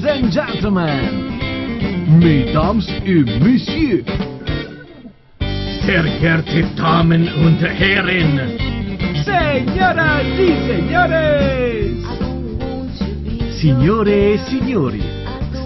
Ladies and gentlemen, mesdames et messieurs, Sehr geehrte Damen und Herren, Señoras y señores, signore e signori,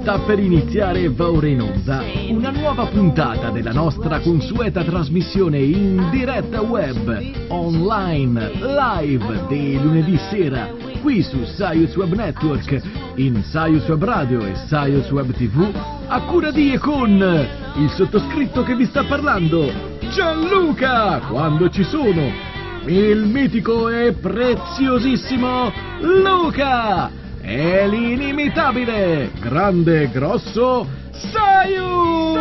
sta per iniziare e va ora in onda una nuova puntata della nostra consueta trasmissione in diretta web, online, live, di lunedì sera, qui su Science Web Network, in Science Web Radio e Science Web TV, a cura di e con il sottoscritto che vi sta parlando, Gianluca, quando ci sono, il mitico e preziosissimo Luca. E l'inimitabile, grande e grosso Sayuz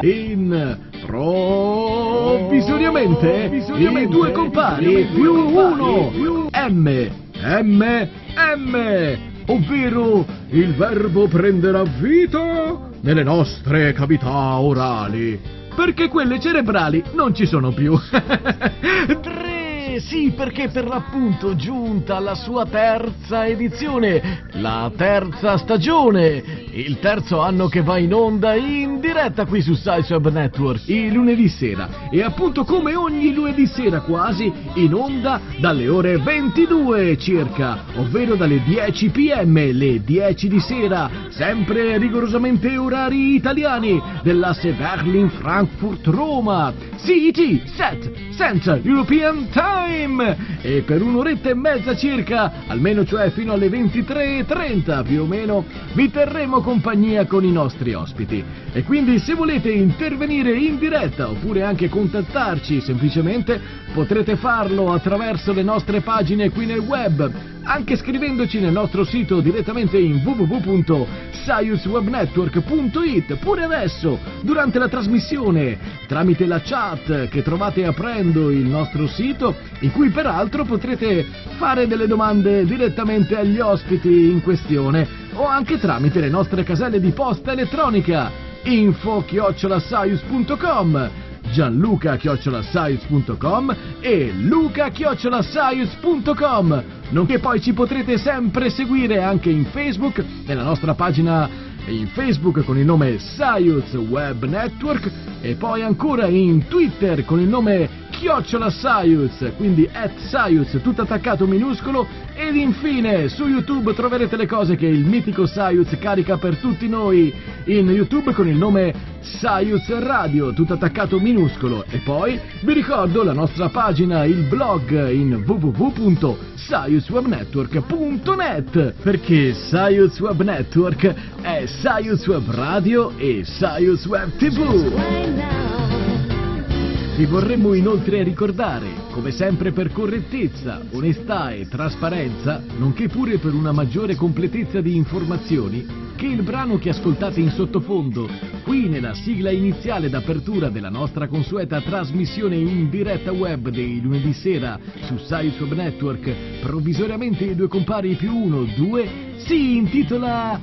in provvisoriamente i due compari più uno M M M ovvero il verbo prenderà vita nelle nostre cavità orali perché quelle cerebrali non ci sono più. Tre, sì, perché per l'appunto giunta alla sua terza edizione, la terza stagione, il terzo anno che va in onda in diretta qui su SciSweb Network, il lunedì sera. E appunto come ogni lunedì sera quasi, in onda dalle ore 22 circa, ovvero dalle 10 pm, le 10 di sera, sempre rigorosamente orari italiani, dell'asse Berlin-Frankfurt-Roma, CET, SET, Central European Time! E per un'oretta e mezza circa, almeno cioè fino alle 23.30 più o meno, vi terremo compagnia con i nostri ospiti. E quindi se volete intervenire in diretta oppure anche contattarci semplicemente, potrete farlo attraverso le nostre pagine qui nel web, anche scrivendoci nel nostro sito direttamente in www.sciuswebnetwork.it pure adesso, durante la trasmissione, tramite la chat che trovate aprendo il nostro sito, in cui peraltro potrete fare delle domande direttamente agli ospiti in questione o anche tramite le nostre caselle di posta elettronica info-saius.com gianluca-saius.com e luca-saius.com nonché poi ci potrete sempre seguire anche in Facebook nella nostra pagina in Facebook con il nome Saius Web Network e poi ancora in Twitter con il nome Chiocciola Saius, quindi at Saius, tutto attaccato minuscolo. Ed infine su YouTube troverete le cose che il mitico Saius carica per tutti noi. In YouTube con il nome Saius Radio, tutto attaccato minuscolo. E poi vi ricordo la nostra pagina, il blog in www.saiuswebnetwork.net perché Saius Web Network è Saius Web Radio e Saius Web TV. Vi vorremmo inoltre ricordare, come sempre per correttezza, onestà e trasparenza, nonché pure per una maggiore completezza di informazioni, che il brano che ascoltate in sottofondo, qui nella sigla iniziale d'apertura della nostra consueta trasmissione in diretta web dei lunedì sera su Web Network, provvisoriamente i due compari più uno, due, si intitola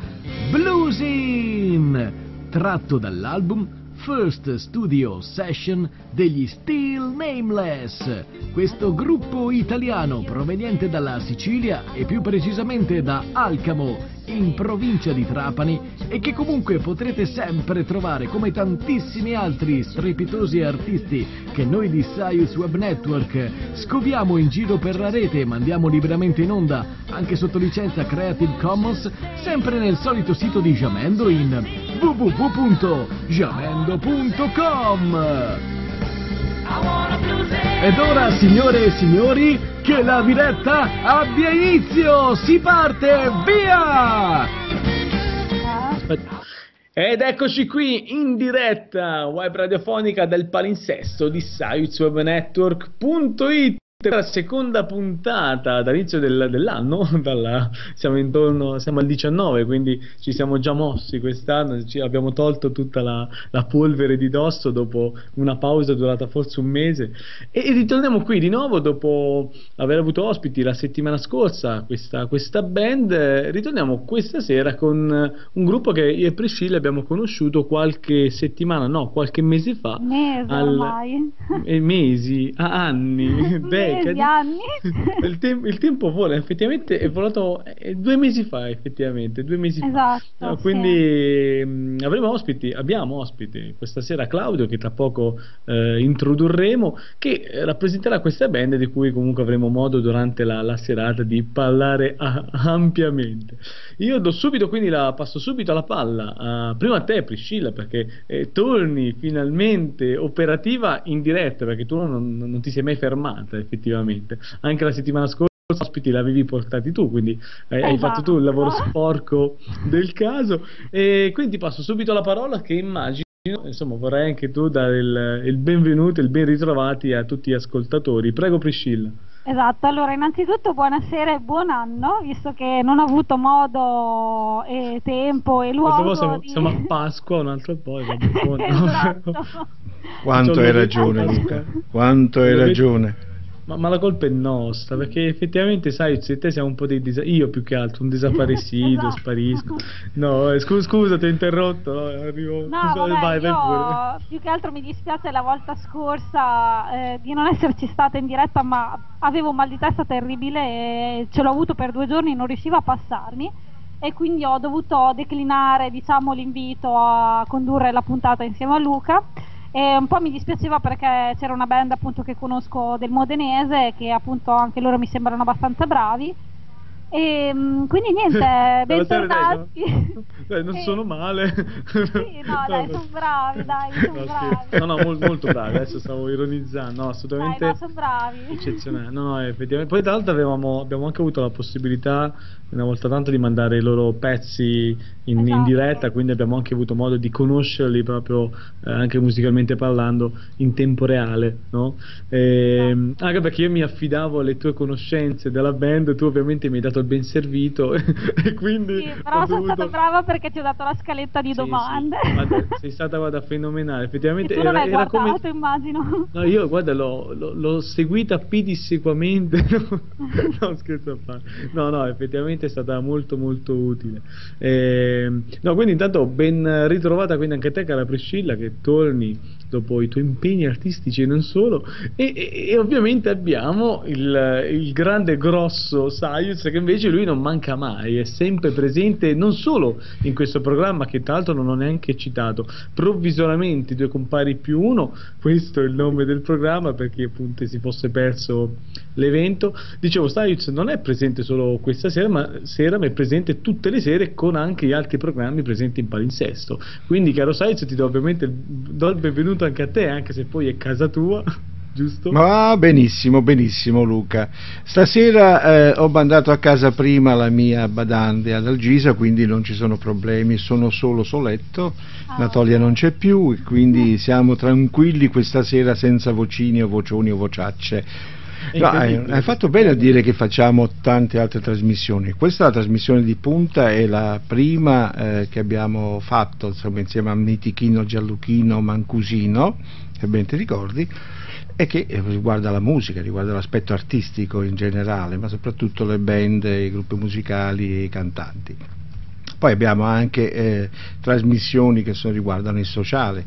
Bluesin, tratto dall'album First Studio Session degli Still Nameless, questo gruppo italiano proveniente dalla Sicilia e più precisamente da Alcamo, in provincia di Trapani e che comunque potrete sempre trovare come tantissimi altri strepitosi artisti che noi di Science Web Network scoviamo in giro per la rete e mandiamo liberamente in onda anche sotto licenza Creative Commons sempre nel solito sito di Jamendo in www.jamendo.com ed ora, signore e signori, che la diretta abbia inizio! Si parte, via! Ed eccoci qui in diretta web radiofonica del palinsesto di ScienceWebNetwork.it la seconda puntata dall'inizio del, dell'anno, dalla, siamo intorno, siamo al 19, quindi ci siamo già mossi quest'anno, ci abbiamo tolto tutta la, la, polvere di dosso dopo una pausa durata forse un mese e, e, ritorniamo qui di nuovo dopo aver avuto ospiti la settimana scorsa questa, questa band, ritorniamo questa sera con un gruppo che io e Priscilla abbiamo conosciuto qualche settimana, no, qualche mese fa. Mese al, ormai. eh, mesi, a anni, mesi, anni. il, te- il, tempo vola, effettivamente è volato eh, due mesi fa, effettivamente, due mesi esatto, fa. No, quindi sì. mh, avremo ospiti, abbiamo ospiti questa sera Claudio che tra poco eh, introdurremo, che rappresenterà questa band di cui comunque avremo modo durante la, la serata di parlare a- ampiamente. Io do subito, quindi la passo subito alla palla, a, prima a te Priscilla, perché eh, torni finalmente operativa in diretta, perché tu non, non ti sei mai fermata effettivamente. Anche la settimana scorsa ospiti l'avevi portati tu, quindi hai, hai fatto tu il lavoro esatto. sporco del caso. E quindi passo subito la parola che immagino. Insomma, vorrei anche tu dare il, il benvenuto e il ben ritrovati a tutti gli ascoltatori. Prego, Priscilla. Esatto, allora innanzitutto buonasera e buon anno, visto che non ho avuto modo e tempo e luogo siamo, di... siamo a Pasqua un altro po'. esatto. Quanto hai ragione Luca, quanto hai ragione. Ma, ma, la colpa è nostra, perché effettivamente, sai, se te siamo un po' dei disa- io più che altro, un desaparecido, esatto. sparisco. No, eh, scusa, scusa, ti ho interrotto. No, arrivo... no vabbè, vai, vai più che altro mi dispiace la volta scorsa eh, di non esserci stata in diretta, ma avevo un mal di testa terribile e ce l'ho avuto per due giorni, non riuscivo a passarmi e quindi ho dovuto declinare diciamo, l'invito a condurre la puntata insieme a Luca e un po' mi dispiaceva perché c'era una band appunto che conosco del modenese che appunto anche loro mi sembrano abbastanza bravi e mm, quindi niente, bentornati. Dai, non sono male. Sì, no, dai, sono bravi, dai, sono no, bravi. No, no, molto, molto bravi, adesso stavo ironizzando, no, assolutamente. Dai, no, sono bravi. Eccezionale. No, no, effettivamente. Poi tra l'altro avevamo, abbiamo anche avuto la possibilità una volta tanto di mandare i loro pezzi in, esatto. in diretta, quindi abbiamo anche avuto modo di conoscerli proprio eh, anche musicalmente parlando in tempo reale, no? E, esatto. Anche perché io mi affidavo alle tue conoscenze della band, tu ovviamente mi hai dato il ben servito e quindi... Sì, però sono dovuto... stata brava perché ti ho dato la scaletta di sì, domande. Sì. Sei stata guarda, fenomenale, effettivamente... E tu era, era guardato, come... immagino. No, io guarda, l'ho, l'ho, seguita pedissequamente, no, no scherzo a fare. No, no, effettivamente è stata molto molto utile. Eh, no, quindi intanto ben ritrovata quindi anche te cara Priscilla che torni dopo i tuoi impegni artistici e non solo e, e, e ovviamente abbiamo il, il, grande grosso Sayus che invece lui non manca mai, è sempre presente non solo in questo programma che tra l'altro non ho neanche citato, provvisoriamente due compari più uno, questo è il nome del programma perché appunto si fosse perso l'evento, dicevo Sayus non è presente solo questa sera ma, sera ma è presente tutte le sere con anche gli altri programmi presenti in palinsesto, quindi caro Sayus ti do ovviamente do il benvenuto anche a te, anche se poi è casa tua. Giusto? Ma benissimo, benissimo Luca. Stasera eh, ho mandato a casa prima la mia badante ad Algisa, quindi non ci sono problemi, sono solo soletto, ah, Natalia non c'è più, quindi siamo tranquilli questa sera senza vocini o vocioni o vociacce No, hai, hai, fatto bene a dire che facciamo tante altre trasmissioni. Questa è la trasmissione di punta, è la prima eh, che abbiamo fatto insomma, insieme a Mitichino, Gialluchino, Mancusino, che ben ti ricordi, e che eh, riguarda la musica, riguarda l'aspetto artistico in generale, ma soprattutto le band, i gruppi musicali e i cantanti. Poi abbiamo anche eh, trasmissioni che sono, riguardano il sociale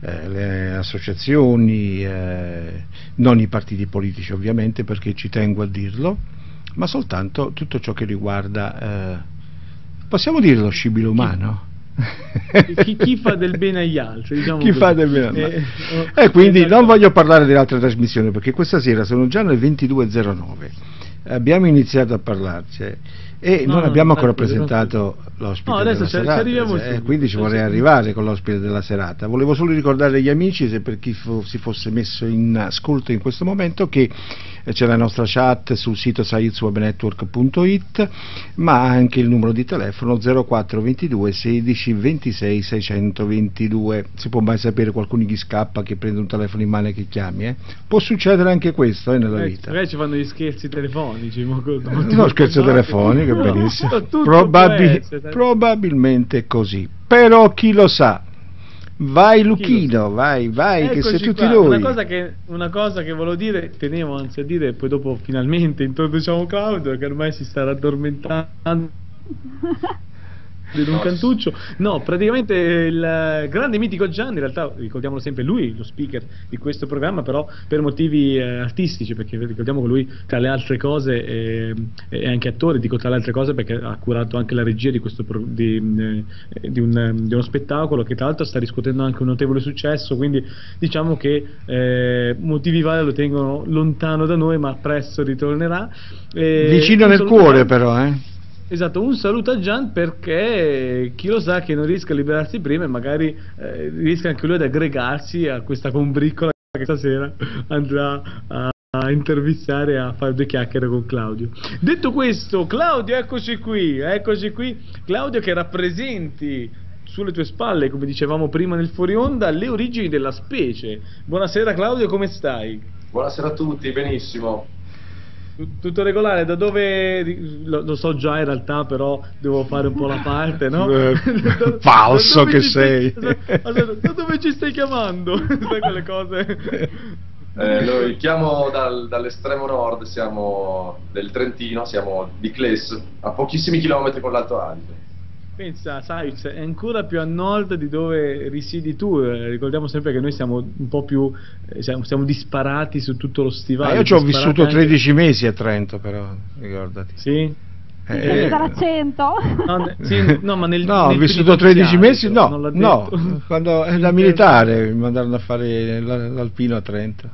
eh, le associazioni, eh, non i partiti politici ovviamente perché ci tengo a dirlo, ma soltanto tutto ciò che riguarda, eh, possiamo dire lo scibile umano? Chi, chi, fa del bene agli altri diciamo chi così. fa del bene agli altri eh, e quindi non esatto. voglio parlare delle altre trasmissioni perché questa sera sono già le 22.09 abbiamo iniziato a parlarci e no, non abbiamo ancora presentato l'ospite no, della serata, eh, quindi ci vorrei arrivare con l'ospite della serata. Volevo solo ricordare agli amici, se per chi fo si fosse messo in ascolto in questo momento, che c'è la nostra chat sul sito saizwebnetwork.it, ma anche il numero di telefono 0422 16 26 622. Si può mai sapere qualcuno gli scappa che prende un telefono in mano e che chiami, eh? Può succedere anche questo eh, nella eh, vita. Magari ci fanno gli scherzi telefonici. Ma no, scherzo telefonico benissimo. Probabil probabilmente così. Però chi lo sa. Vai Luchino, vai, vai, Eccoci che sei tutti noi. Una cosa che, una cosa che volevo dire, tenevo anzi a dire, e poi dopo finalmente introduciamo Claudio, che ormai si sta raddormentando. di un cantuccio. No, praticamente il grande mitico Gianni, in realtà ricordiamolo sempre lui, lo speaker di questo programma, però per motivi eh, artistici, perché ricordiamo che lui tra le altre cose eh, è anche attore, dico tra le altre cose perché ha curato anche la regia di, questo pro, di, eh, di, un, di, uno spettacolo che tra l'altro sta riscuotendo anche un notevole successo, quindi diciamo che eh, motivi vari lo tengono lontano da noi, ma presto ritornerà. Vicino nel cuore però, eh? Esatto, un saluto a Gian perché chi lo sa che non riesca a liberarsi prima e magari eh, riesca anche lui ad aggregarsi a questa combriccola che stasera andrà a, intervistare e a fare due chiacchiere con Claudio. Detto questo, Claudio, eccoci qui, eccoci qui. Claudio che rappresenti sulle tue spalle, come dicevamo prima nel fuori onda, le origini della specie. Buonasera Claudio, come stai? Buonasera a tutti, benissimo. Tutto regolare, da dove lo, lo, so già in realtà, però devo fare un po' la parte, no? Eh, falso che sei. Stai, allora, da dove ci stai chiamando? Sai quelle cose. Eh, noi chiamo dal, dall'estremo nord, siamo del Trentino, siamo di Cles, a pochissimi chilometri con l'Alto Adige. Pensa, sai, è ancora più a nord di dove risidi tu. Eh, ricordiamo sempre che noi siamo un po' più. Eh, siamo, siamo, disparati su tutto lo stivale. Ah, io ci ho vissuto 13 anche... mesi a Trento, però, ricordati. Sì? Eh, l'accento? No, sì, no, ma nel, no nel ho vissuto 13 mesi, no, no, quando da militare mi mandarono a fare l'alpino a Trento.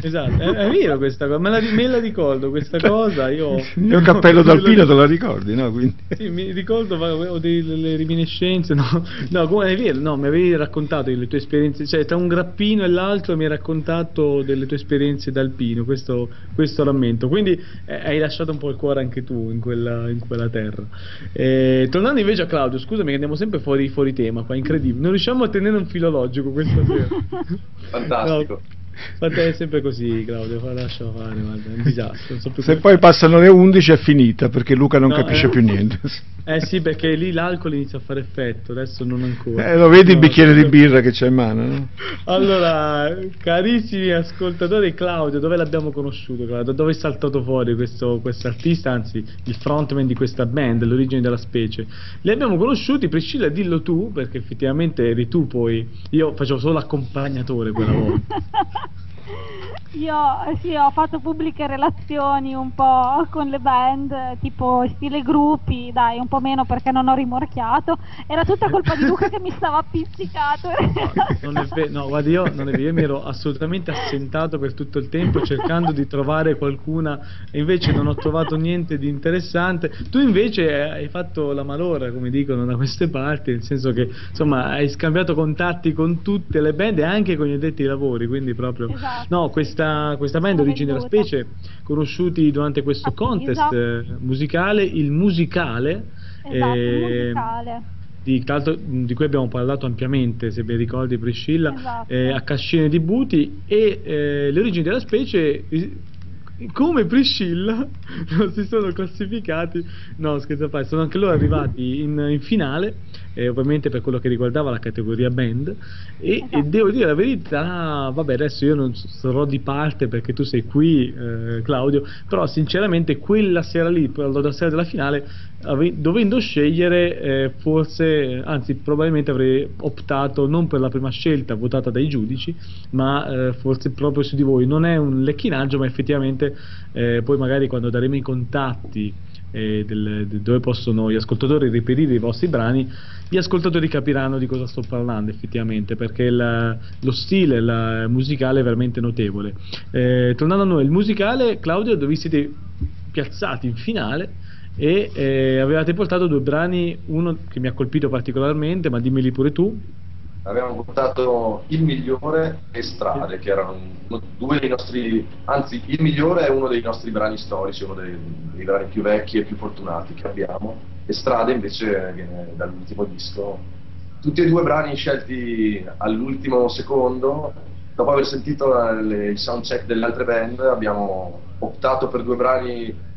Esatto, è, è, vero questa cosa, me la, me la ricordo questa cosa. Io, il cappello d'alpino te la ricordi, no? Quindi. Sì, mi ricordo, ho delle reminiscenze, no? No, è vero, no, mi avevi raccontato le tue esperienze, cioè tra un grappino e l'altro mi hai raccontato delle tue esperienze d'alpino, questo, questo rammento. Quindi eh, hai lasciato un po' il cuore anche tu in quella, in quella terra. Eh, tornando invece a Claudio, scusami che andiamo sempre fuori, fuori tema qua, incredibile. Non riusciamo a tenere un filologico questa sera. Fantastico. No. Ma te è sempre così, Claudio, lascia fare, guarda, è un disastro. So Se poi passano le 11 è finita perché Luca non no, capisce eh, più niente. Eh sì, perché lì l'alcol inizia a fare effetto, adesso non ancora. Eh, lo vedi no, il bicchiere di birra che c'è in mano, no? Allora, carissimi ascoltatori, Claudio, dove l'abbiamo conosciuto? Claudio? Dove è saltato fuori questo artista, anzi il frontman di questa band, l'origine della specie? Li abbiamo conosciuti, Priscilla, dillo tu, perché effettivamente eri tu poi, io facevo solo l'accompagnatore quella volta. Thank you. Io sì, ho fatto pubbliche relazioni un po' con le band, tipo stile gruppi, dai, un po' meno perché non ho rimorchiato. Era tutta colpa di Luca che mi stava appiccicato. No, ve- no, guardi, io non è vero, io mi ero assolutamente assentato per tutto il tempo cercando di trovare qualcuna e invece non ho trovato niente di interessante. Tu invece hai fatto la malora, come dicono da queste parti, nel senso che insomma hai scambiato contatti con tutte le band e anche con gli addetti ai lavori, quindi proprio... Esatto. No, questa questa, questa band Origine della Specie, conosciuti durante questo Attesa. contest eh, musicale, il musicale. Esatto, eh, musicale. Di, di, cui abbiamo parlato ampiamente, se vi ricordi Priscilla, esatto. eh, a Cascine di Buti e eh, le origini della specie come Priscilla non si sono classificati no scherzo a fare sono anche loro arrivati in, in finale eh, ovviamente per quello che riguardava la categoria band e, esatto. e, devo dire la verità vabbè adesso io non sarò di parte perché tu sei qui eh, Claudio però sinceramente quella sera lì la sera della finale ave, dovendo scegliere eh, forse anzi probabilmente avrei optato non per la prima scelta votata dai giudici ma eh, forse proprio su di voi non è un lecchinaggio ma effettivamente eh, poi magari quando daremo i contatti eh, del, de, dove possono gli ascoltatori reperire i vostri brani, gli ascoltatori capiranno di cosa sto parlando effettivamente, perché la, lo stile la, musicale è veramente notevole. Eh, tornando a noi, il musicale, Claudio, dove siete piazzati in finale e eh, avevate portato due brani, uno che mi ha colpito particolarmente, ma dimmeli pure tu abbiamo votato il migliore e Strade, che erano due dei nostri, anzi il migliore è uno dei nostri brani storici, uno dei, dei brani più vecchi e più fortunati che abbiamo, e Strade invece viene dall'ultimo disco. Tutti e due brani scelti all'ultimo secondo, dopo aver sentito il soundcheck delle altre band abbiamo optato per due brani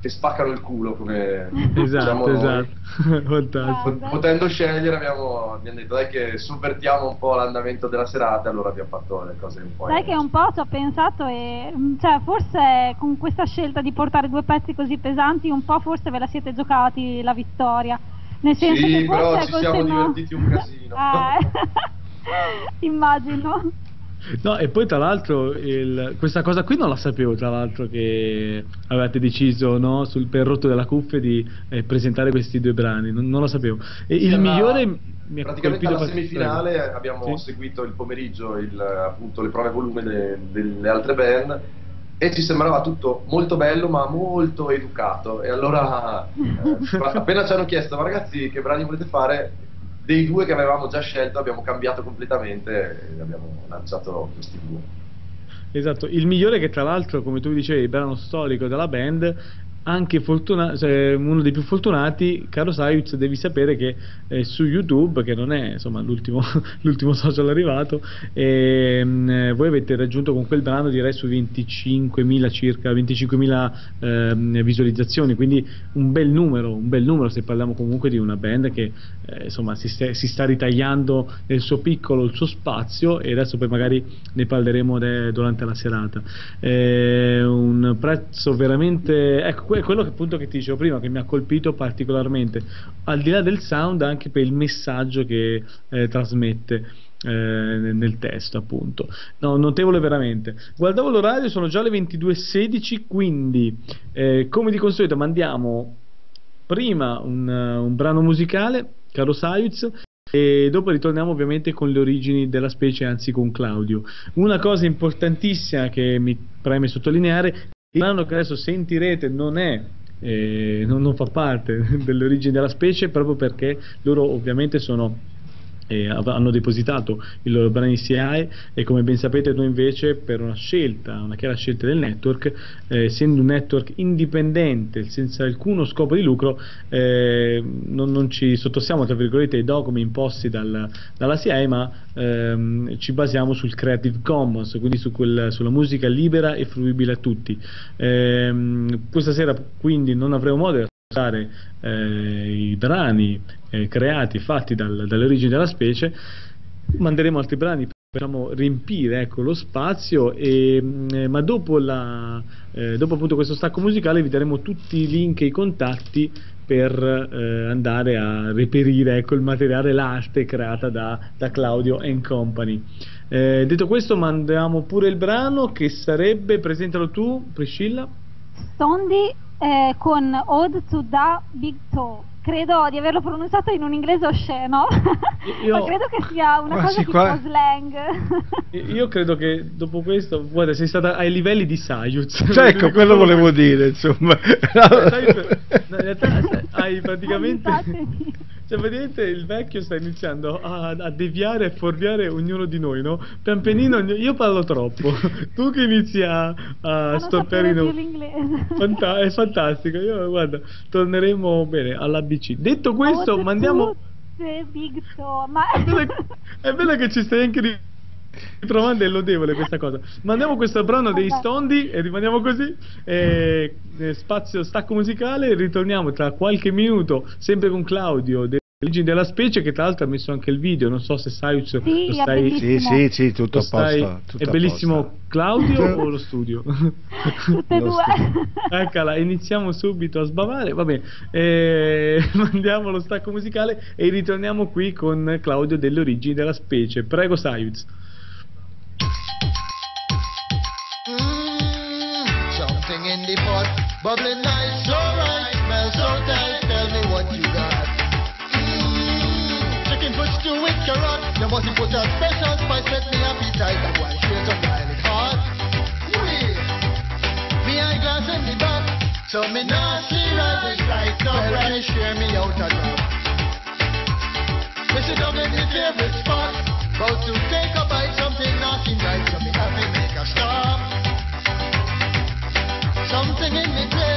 che spaccano il culo come esatto, diciamo esatto. potendo scegliere abbiamo, abbiamo, detto dai che sovvertiamo un po' l'andamento della serata allora abbiamo fatto le cose un po' sai che un po' ci ho pensato e mm, cioè, forse con questa scelta di portare due pezzi così pesanti un po' forse ve la siete giocati la vittoria Nel senso sì, che però forse ci siamo senno- divertiti un casino. Eh, Immagino. No, e poi tra l'altro il- questa cosa qui non la sapevo, tra l'altro che avevate deciso no, sul per rotto della cuffia di eh, presentare questi due brani, non, non lo sapevo. E il Alla- migliore mi ha praticamente alla semifinale prego. abbiamo Sì. seguito il pomeriggio il, appunto le prove volume de- delle altre band e ci sembrava tutto molto bello ma molto educato e allora eh, appena ci hanno chiesto ma ragazzi che brani volete fare dei due che avevamo già scelto abbiamo cambiato completamente e abbiamo lanciato questi due. Esatto, il migliore che tra l'altro, come tu dicevi, il brano storico della band, anche fortuna- cioè, uno dei più fortunati, caro Sayuz, devi sapere che eh, su YouTube, che non è insomma l'ultimo, l'ultimo social arrivato, ehm, eh, voi avete raggiunto con quel brano direi su 25.000 circa 25.000 ehm, visualizzazioni, quindi un bel numero, un bel numero se parliamo comunque di una band che eh, insomma si, sta- si sta ritagliando nel suo piccolo il suo spazio e adesso poi magari ne parleremo de- durante la serata. Eh, un prezzo veramente ecco que- quello che appunto che ti dicevo prima che mi ha colpito particolarmente al di là del sound anche per il messaggio che eh, trasmette eh, nel testo appunto no, notevole veramente guardavo l'orario sono già le 22.16 quindi eh, come di consueto mandiamo prima un, eh, un brano musicale caro Sayuz e dopo ritorniamo ovviamente con le origini della specie, anzi con Claudio. Una cosa importantissima che mi preme sottolineare, il brano che adesso sentirete non è eh, non, non fa parte delle origini della specie proprio perché loro ovviamente sono eh, av- hanno depositato il loro brani CI e come ben sapete noi invece per una scelta, una chiara scelta del network, eh, essendo un network indipendente senza alcuno scopo di lucro, eh, non, non ci sottostiamo tra virgolette ai dogmi imposti dal- dalla CI ma ehm, ci basiamo sul Creative Commons, quindi su quel- sulla musica libera e fruibile a tutti. Ehm, questa sera quindi non avremo modo ascoltare eh, i brani eh, creati, fatti dal- dalle origini della specie, manderemo altri brani per diciamo, riempire ecco, lo spazio, e, mh, ma dopo, la, eh, dopo appunto questo stacco musicale vi daremo tutti i link e i contatti per eh, andare a reperire ecco, il materiale, l'arte creata da, da Claudio and Company. Eh, detto questo, mandiamo pure il brano che sarebbe, presentalo tu, Priscilla. Stondi eh, con Ode to Da Big Toe. Credo di averlo pronunciato in un inglese osceno, Io- ma credo che sia una cosa tipo qua- slang. Io credo che dopo questo, guarda, sei stata ai livelli di Sayuz. Cioè, ecco, quello volevo dire, insomma. Sayuz, no, in realtà hai praticamente. Cioè, praticamente il vecchio sta iniziando a, a deviare e fuorviare ognuno di noi, no? Pian pianino, io parlo troppo. Tu che inizi a, a storpiare i sapere no- più l'inglese. Fanta- è fantastico. Io, guarda, torneremo bene all'ABC. Detto questo, Ode mandiamo. Big ma... È bello, è bello che ci stai anche ri- ritrovando, è lodevole questa cosa. Mandiamo questo brano dei. Stondi e rimaniamo così. eh, eh, spazio stacco musicale. Ritorniamo tra qualche minuto, sempre con Claudio. Origini della specie, che tra l'altro ha messo anche il video. Non so se sai. Sì, lo stai. Sì, sì, sì, tutto a posto. tutto è bellissimo posto. Claudio o lo studio? Tutte e due. Eccola, iniziamo subito a sbavare. Va bene, eh, mandiamo lo stacco musicale e ritorniamo qui con Claudio delle origini della specie. Prego, Sayuz. Mm, stew with carrot. You must put a special spice, make me appetite. Want share some garlic hot. Wait, me eyeglass in the back, so me not see right with right. No, well, share me out a drop. Sit down in the favorite spot. About to take a bite, something not seem right, so me have to make a stop. Something in me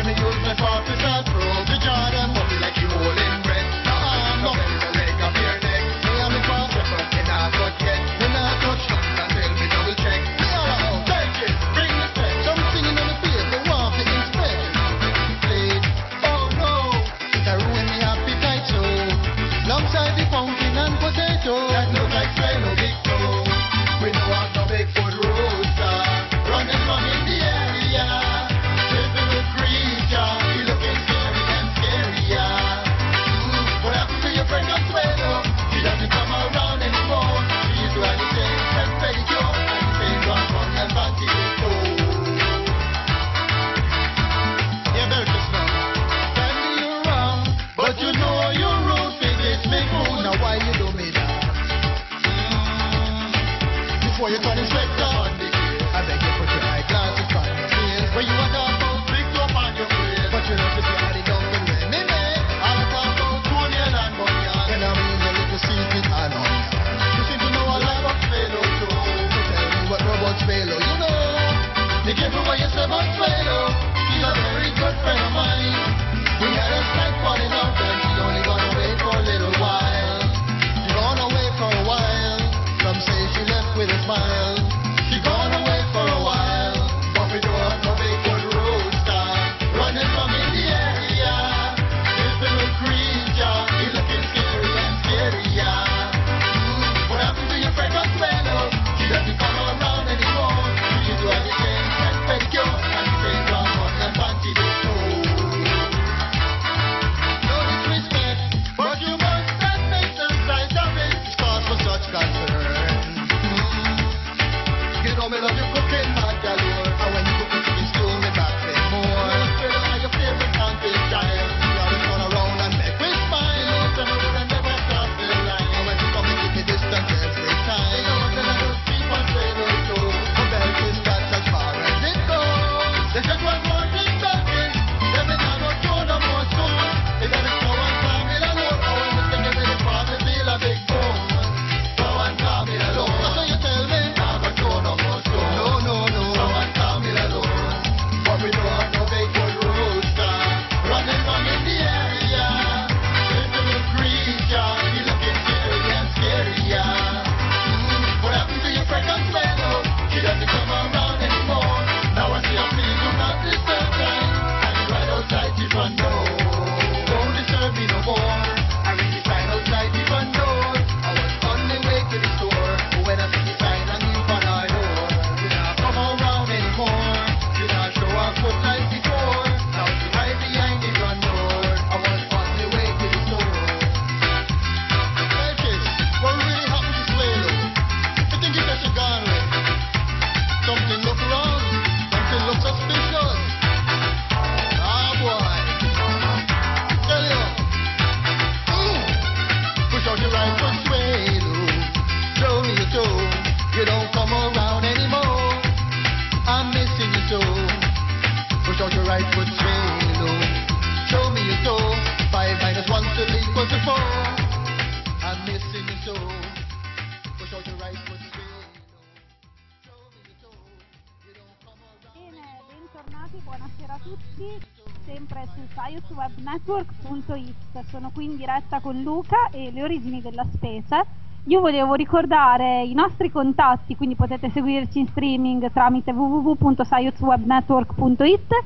Let me use my partisan Luca e le origini della specie. Io volevo ricordare i nostri contatti, quindi potete seguirci in streaming tramite www.sciocewebnetwork.it,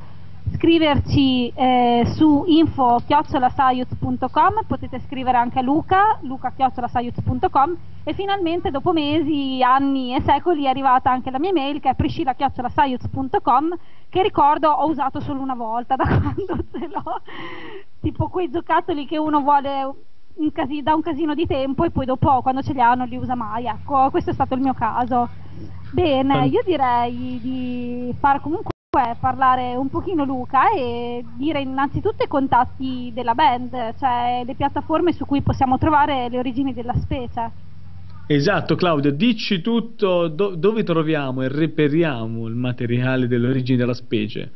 scriverci eh, su info-sciocewebnetwork.com, potete scrivere anche a Luca, luca-sciocewebnetwork.com e finalmente dopo mesi, anni e secoli è arrivata anche la mia mail che è priscilla-sciocewebnetwork.com che ricordo ho usato solo una volta da quando ce l'ho, tipo quei giocattoli che uno vuole un casi- da un casino di tempo e poi dopo quando ce li ha non li usa mai, ecco, questo è stato il mio caso. Bene, io direi di far comunque parlare un pochino Luca e dire innanzitutto i contatti della band, cioè le piattaforme su cui possiamo trovare le origini della specie. Esatto, Claudio, dici tutto do- dove troviamo e reperiamo il materiale delle origini della specie.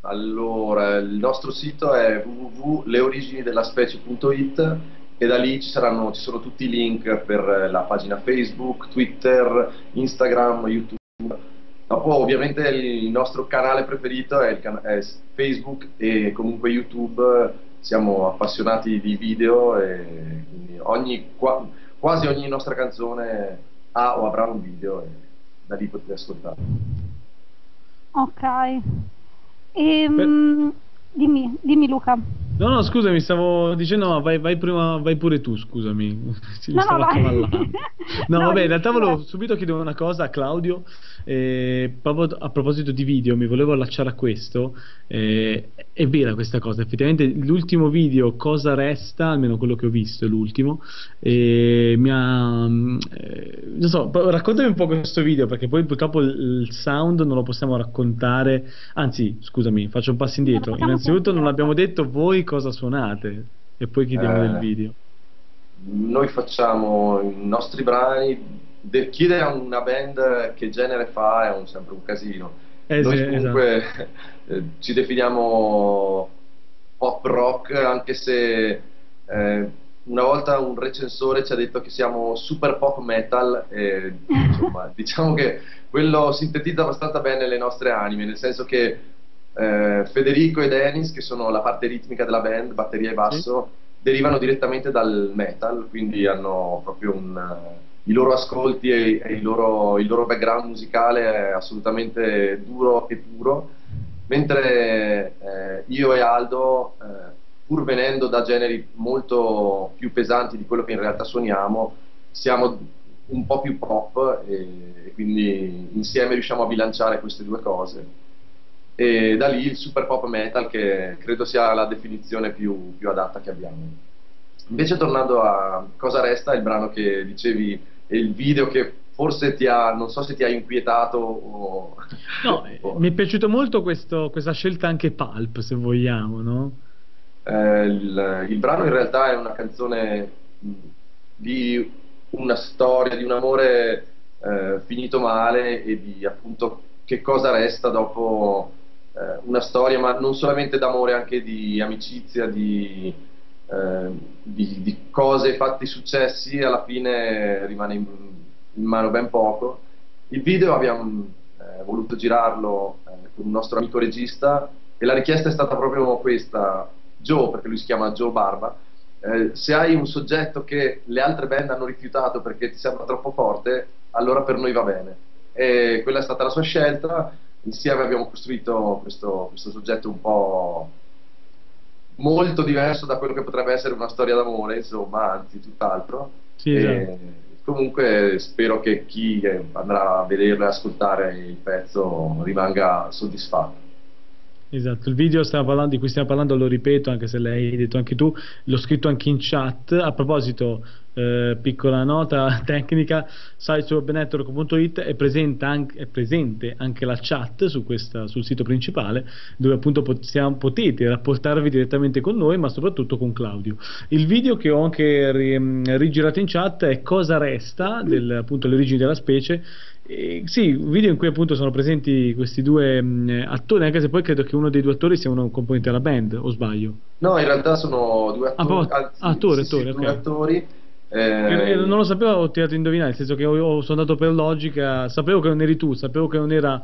Allora, il nostro sito è www.leoriginidellaspecie.it e da lì ci, saranno, ci sono tutti i link per la pagina Facebook, Twitter, Instagram, YouTube. Dopo ovviamente il nostro canale preferito è, il can- è Facebook e comunque YouTube, siamo appassionati di video e quindi ogni, qua- quasi ogni nostra canzone ha o avrà un video e da lì potete ascoltare. Ok. Ehm, dimmi, dimmi Luca. No, no, scusami, stavo dicendo, no, vai, vai prima, vai pure tu, scusami. No, no, vai. No, No, vabbè, in realtà volevo subito chiedere una cosa a Claudio, eh, proprio a proposito di video, mi volevo allacciare a questo. eh, è vera questa cosa, effettivamente l'ultimo video, Cosa resta, almeno quello che ho visto è l'ultimo, eh, mi ha... eh, non so, raccontami un po' questo video, perché poi purtroppo il sound non lo possiamo raccontare, anzi, scusami, faccio un passo indietro. possiamo Innanzitutto non abbiamo detto voi cosa suonate e poi chiediamo Eh. del video. Noi facciamo i nostri brani, de- chiedere a una band che genere fa è un- sempre un casino. Eh Noi sì, comunque eh, ci definiamo pop rock, anche se eh, una volta un recensore ci ha detto che siamo super pop metal e insomma diciamo che quello sintetizza abbastanza bene le nostre anime, nel senso che eh, Federico e Dennis, che sono la parte ritmica della band, batteria e basso, derivano direttamente dal metal, quindi hanno proprio un, i loro ascolti e, e il, loro, il, loro, background musicale è assolutamente duro e puro, mentre eh, io e Aldo, eh, pur venendo da generi molto più pesanti di quello che in realtà suoniamo, siamo un po' più pop e, e quindi insieme riusciamo a bilanciare queste due cose e da lì il super pop metal che credo sia la definizione più, più, adatta che abbiamo. Invece tornando a Cosa resta, il brano che dicevi e il video che forse ti ha, non so se ti ha inquietato o... No, o... mi è piaciuto molto questo, questa scelta anche pulp se vogliamo, no? Eh, il, il brano in realtà è una canzone di una storia, di un amore eh, finito male e di appunto che cosa resta dopo eh, una storia, ma non solamente d'amore, anche di amicizia, di, eh, di, di cose, fatti successi, alla fine rimane in, in mano ben poco. Il video abbiamo eh, voluto girarlo eh, con un nostro amico regista e la richiesta è stata proprio questa, Joe, perché lui si chiama Joe Barba, eh, se hai un soggetto che le altre band hanno rifiutato perché ti sembra troppo forte, allora per noi va bene. E quella è stata la sua scelta, insieme abbiamo costruito questo, questo soggetto un po' molto diverso da quello che potrebbe essere una storia d'amore, insomma, anzi tutt'altro. Sì, esatto. Comunque spero che chi andrà a vederlo e ascoltare il pezzo rimanga soddisfatto. Esatto, il video parlando, di cui stiamo parlando lo ripeto anche se l'hai detto anche tu, l'ho scritto anche in chat. A proposito, eh, piccola nota tecnica, sai su webnetwork.it è, è, presente anche la chat su questa, sul sito principale dove appunto possiamo, potete rapportarvi direttamente con noi ma soprattutto con Claudio. Il video che ho anche rigirato in chat è Cosa resta, del, appunto le origini della specie eh, sì, un video in cui appunto sono presenti questi due mh, attori, anche se poi credo che uno dei due attori sia un componente della band, o sbaglio? No, in realtà sono due ah, attori. Ah, anzi, attori, sì, attori, sì, okay. attori. Eh... Non lo sapevo, ho tirato a indovinare, nel senso che sono andato per logica, sapevo che non eri tu, sapevo che non era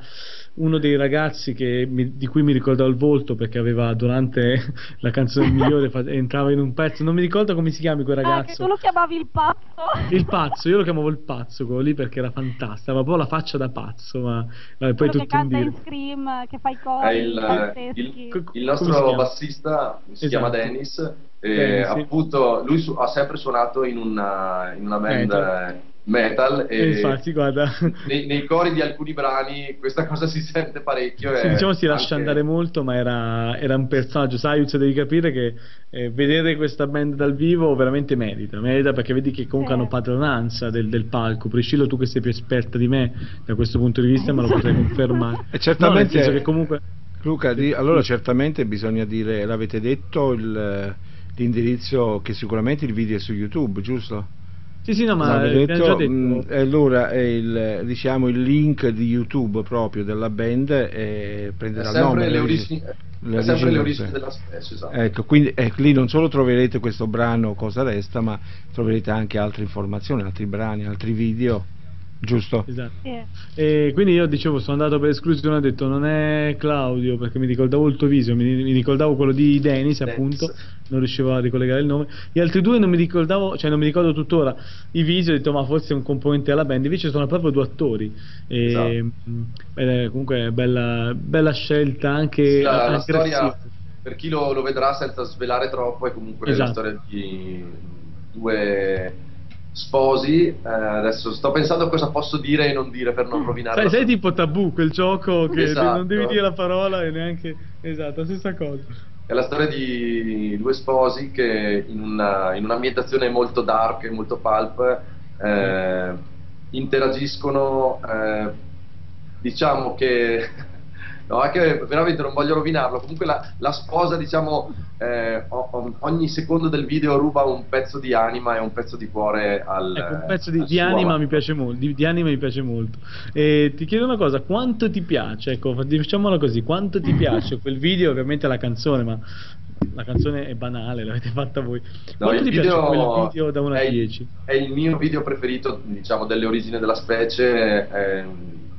uno dei ragazzi mi, di cui mi ricordavo il volto perché aveva durante la canzone migliore fa, entrava in un pezzo non mi ricordo come si chiami quel ragazzo ah, che tu lo chiamavi il pazzo. Il pazzo io lo chiamavo il pazzo quello lì perché era fantastico aveva proprio la faccia da pazzo ma vabbè, poi tutto che canta in Scream che fa i cori il, il, il, nostro bassista si esatto. chiama Dennis e Dennis, appunto lui su, ha sempre suonato in una, in una band eh, metal e, e infatti guarda. nei, nei, cori di alcuni brani questa cosa si sente parecchio sì, diciamo si lascia anche... andare molto ma era, era un personaggio Sayuz devi capire che eh, vedere questa band dal vivo veramente merita merita perché vedi che comunque hanno padronanza del, del, palco. Priscillo tu che sei più esperta di me da questo punto di vista me lo potrei confermare. E certamente no, che comunque Luca di, allora certamente bisogna dire l'avete detto il, l'indirizzo che sicuramente il video è su YouTube giusto? Sì, sì, no, ma detto, già detto. Mh, allora è il, diciamo, il link di YouTube proprio della band e prenderà il nome. Le origini, le sempre le origini della specie, esatto. Ecco, quindi ecco, lì non solo troverete questo brano Cosa Resta, ma troverete anche altre informazioni, altri brani, altri video giusto? Esatto. Yeah. E quindi io dicevo, sono andato per esclusione, ho detto non è Claudio perché mi ricordavo il tuo viso, mi, mi ricordavo quello di Dennis, appunto, non riuscivo a ricollegare il nome. Gli altri due non mi ricordavo, cioè non mi ricordo tuttora i visi, ho detto ma forse è un componente della band, invece sono proprio due attori. E, esatto. beh, comunque bella, bella scelta anche, sì, la, la storia, per chi lo, lo, vedrà senza svelare troppo, è comunque esatto. la storia di due sposi. Eh, adesso sto pensando a cosa posso dire e non dire per non rovinare. Sai, sei tipo tabù, quel gioco che esatto. non devi dire la parola e neanche. Esatto, la stessa cosa. È la storia di due sposi che in, una, in un'ambientazione molto dark e molto pulp eh, interagiscono. Eh, diciamo che no, anche veramente non voglio rovinarlo. Comunque la, la sposa, diciamo, eh, ogni secondo del video ruba un pezzo di anima e un pezzo di cuore al ecco, un pezzo di, di anima mi piace molto. Di, di, anima mi piace molto. E ti chiedo una cosa: quanto ti piace? Ecco, diciamola così, quanto ti piace quel video? Ovviamente la canzone, ma la canzone è banale, l'avete fatta voi. No, Quanto ti piace video quel video da 1 a è, 10? è il mio video preferito, diciamo, delle origini della specie. eh,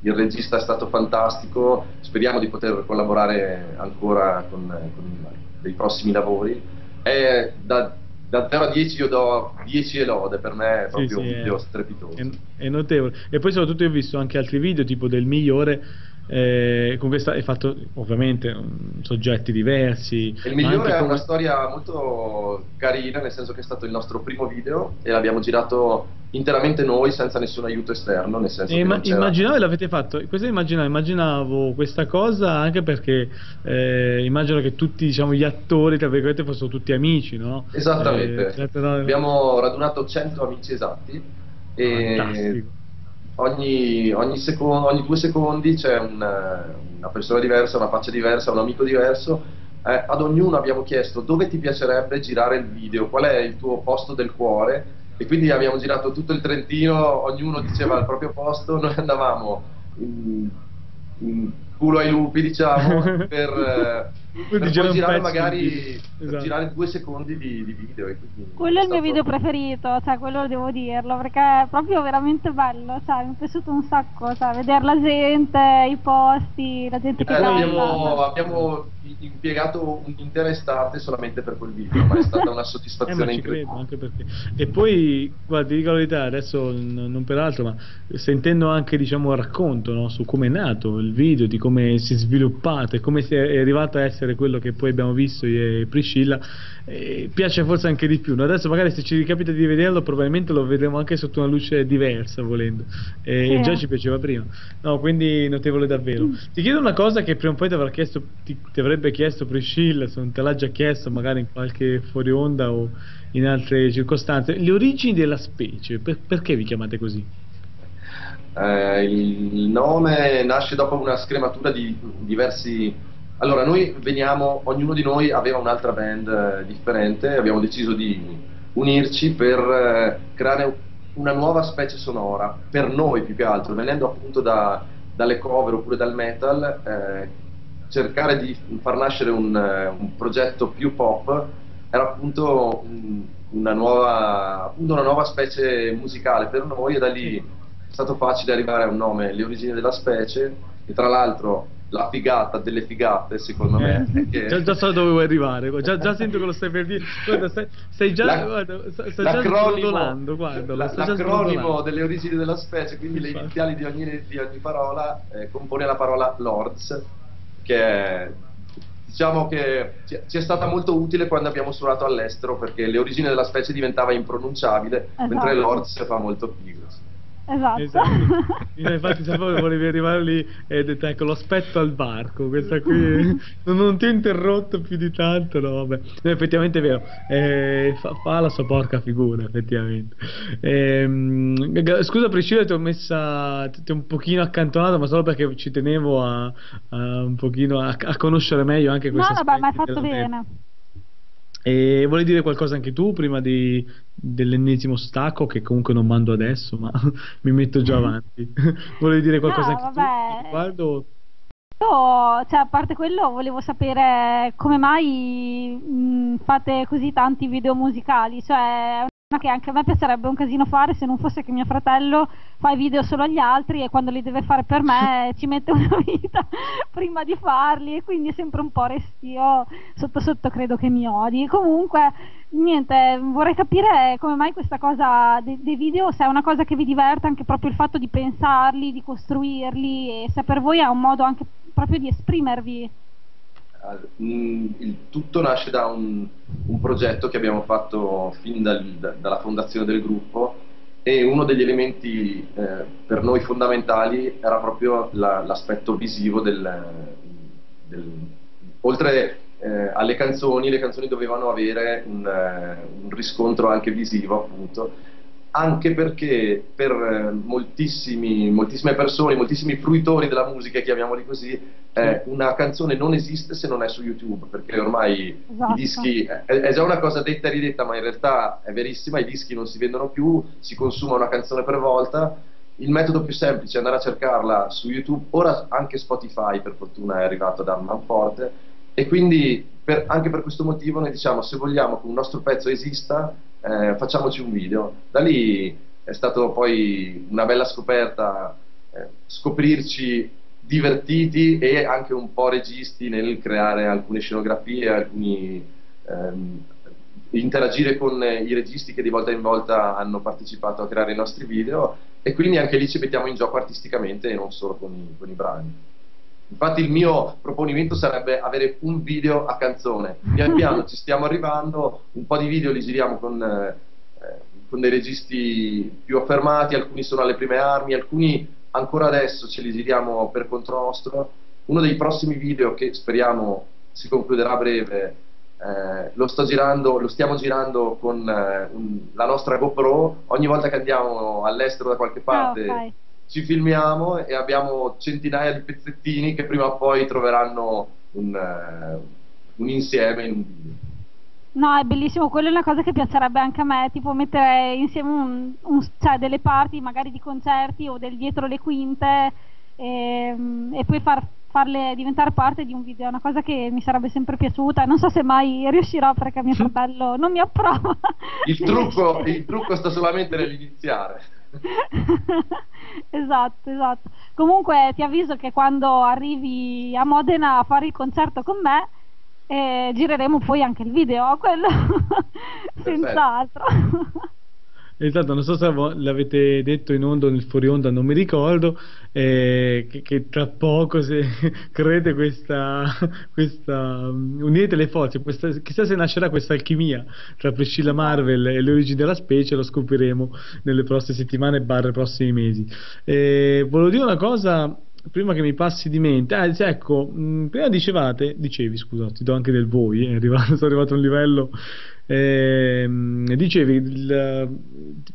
il regista è stato fantastico. Speriamo di poter collaborare ancora con, con dei prossimi lavori. È da, da 0 a 10 io do 10 e lode, per me è Sì, proprio sì, un è- video strepitoso. È, è notevole. E poi soprattutto io ho visto anche altri video, tipo del migliore, eh, con questa, è fatto ovviamente soggetti diversi. E Il ma migliore è come- una storia molto carina, nel senso che è stato il nostro primo video e l'abbiamo girato interamente noi, senza nessun aiuto esterno, nel senso E imma- non c'era- immaginavo l'avete fatto, questo immaginavo, immaginavo questa cosa anche perché eh, immagino che tutti diciamo, gli attori, tra virgolette, fossero tutti amici, no? Esattamente. Eh, certo, no, Abbiamo radunato 100 amici esatti e Fantastico. Ogni, ogni secondo, ogni due secondi c'è un, eh, una persona diversa, una faccia diversa, un amico diverso. Eh, ad ognuno abbiamo chiesto dove ti piacerebbe girare il video, qual è il tuo posto del cuore e quindi abbiamo girato tutto il Trentino, ognuno diceva il proprio posto, noi andavamo in, in culo ai lupi diciamo per, eh, per c'era poi girare magari di- per esatto. girare due secondi di, di video e Quello è il mio video preferito, cioè quello devo dirlo, perché è proprio veramente bello, cioè mi è piaciuto un sacco, cioè vedere la gente, i posti, la gente che Eh, canta. abbiamo, abbiamo impiegato un'intera estate solamente per quel video, ma è stata una Eh, soddisfazione ci incredibile. credo. E poi, guarda, ti dico la verità, adesso n- non per altro, ma sentendo anche diciamo, il racconto no, su come è nato il video, di come si è sviluppato e come si è è arrivato a essere quello che poi abbiamo visto io e Priscilla, eh, piace forse anche di più. no? Adesso magari se ci ricapita di vederlo, probabilmente lo vedremo anche sotto una luce diversa, volendo. E Sì. già ci piaceva prima. No, quindi notevole davvero. Ti chiedo una cosa che prima o poi ti avrà chiesto, ti, ti avrebbe chiesto Priscilla, se non te l'ha già chiesto, magari in qualche fuori onda o in altre circostanze. Le origini della specie, per- perché vi chiamate così? Eh, il nome nasce dopo una scrematura di diversi. Allora, noi veniamo, ognuno di noi aveva un'altra band eh, differente, abbiamo deciso di unirci per eh, creare una nuova specie sonora, per noi più che altro, venendo appunto da- dalle cover oppure dal metal, eh, cercare di far nascere un, eh, un progetto più pop era appunto un- una nuova, appunto una nuova specie musicale per noi e da lì è stato facile arrivare a un nome, le origini della specie, e tra l'altro la figata delle figate, secondo me, è che Eh, Già, già so dove vuoi arrivare, già, già sento che lo stai per dire. Guarda, stai, stai già, La- guarda, sta- stai già l'acronimo, sbrodolando, guarda, la- l'acronimo delle origini della specie, quindi le Infatti. iniziali di ogni, di ogni parola, eh, compone la parola Lords, che è, diciamo che ci, ci è stata molto utile quando abbiamo suonato all'estero, perché le origini della specie diventava impronunciabile, Esatto. mentre Lords fa molto figo. Esatto. Esatto. Infatti sapevo che volevi arrivare lì e ho detto ecco lo spetto al varco questa qui non, ti ho interrotto più di tanto no vabbè No, effettivamente è vero eh, fa, fa la sua porca figura effettivamente g- scusa Priscilla ti ho messa ti ho un pochino accantonato ma solo perché ci tenevo a, a un pochino a, a conoscere meglio anche No, questo vabbè, ma hai fatto della band. E vuoi dire qualcosa anche tu prima di, dell'ennesimo stacco che comunque non mando adesso, ma mi metto già avanti. Volevi dire qualcosa No, anche vabbè. tu? Riguardo? Io, cioè, a parte quello, volevo sapere come mai mh, fate così tanti video musicali. Cioè, è una che anche a me piacerebbe un casino fare se non fosse che mio fratello fa i video solo agli altri e quando li deve fare per me ci mette una vita prima di farli e quindi è sempre un po' restio. Sotto sotto credo che mi odi. Comunque, niente, vorrei capire come mai questa cosa de- dei video, se è una cosa che vi diverte anche proprio il fatto di pensarli, di costruirli e se per voi è un modo anche proprio di esprimervi. Mm, il tutto nasce da un, un progetto che abbiamo fatto fin dal- da- dalla fondazione del gruppo e uno degli elementi eh, per noi fondamentali era proprio la- l'aspetto visivo del, del- oltre eh, alle canzoni, le canzoni dovevano avere un, eh, un riscontro anche visivo appunto anche perché per eh, moltissimi, moltissime persone, moltissimi fruitori della musica, chiamiamoli così, eh, una canzone non esiste se non è su YouTube, perché ormai Esatto. i dischi è, è già una cosa detta e ridetta, ma in realtà è verissima, i dischi non si vendono più, si consuma una canzone per volta. Il metodo più semplice è andare a cercarla su YouTube, ora anche Spotify per fortuna è arrivato da Manforte, e quindi per- anche per questo motivo noi diciamo se vogliamo che un nostro pezzo esista eh, facciamoci un video. Da lì è stato poi una bella scoperta eh, scoprirci divertiti e anche un po' registi nel creare alcune scenografie, alcuni, ehm, interagire con i registi che di volta in volta hanno partecipato a creare i nostri video e quindi anche lì ci mettiamo in gioco artisticamente e non solo con con i brani. Infatti il mio proponimento sarebbe avere un video a canzone. Pian piano ci stiamo arrivando, un po' di video li giriamo con, eh, con dei registi più affermati, alcuni sono alle prime armi, alcuni ancora adesso ce li giriamo per conto nostro. Uno dei prossimi video che speriamo si concluderà a breve eh, lo, sto girando, lo stiamo girando con eh, un- la nostra GoPro. Ogni volta che andiamo all'estero da qualche parte ok. Ci filmiamo e abbiamo centinaia di pezzettini che prima o poi troveranno un, eh, un insieme in un video. No, è bellissimo, quello è una cosa che piacerebbe anche a me, tipo mettere insieme un, un- cioè delle parti magari di concerti o del dietro le quinte e, e poi far- farle diventare parte di un video, è una cosa che mi sarebbe sempre piaciuta, non so se mai riuscirò perché mio fratello non mi approva. Il trucco, il trucco sta solamente nell'iniziare. esatto, esatto. Comunque ti avviso che quando arrivi a Modena a fare il concerto con me, eh, gireremo poi anche il video, quello senz'altro. Esatto, non so se l'avete detto in onda o nel fuori onda, non mi ricordo, eh, che, che tra poco se create questa, questa um, unite le forze, questa, chissà se nascerà questa alchimia tra Priscilla Marvel e le origini della specie, lo scopriremo nelle prossime settimane barre prossimi mesi. Eh, volevo dire una cosa prima che mi passi di mente, ah, ecco, mh, prima dicevate, dicevi scusa, ti do anche del voi, è arrivato, sono arrivato a un livello, ehm, dicevi, il-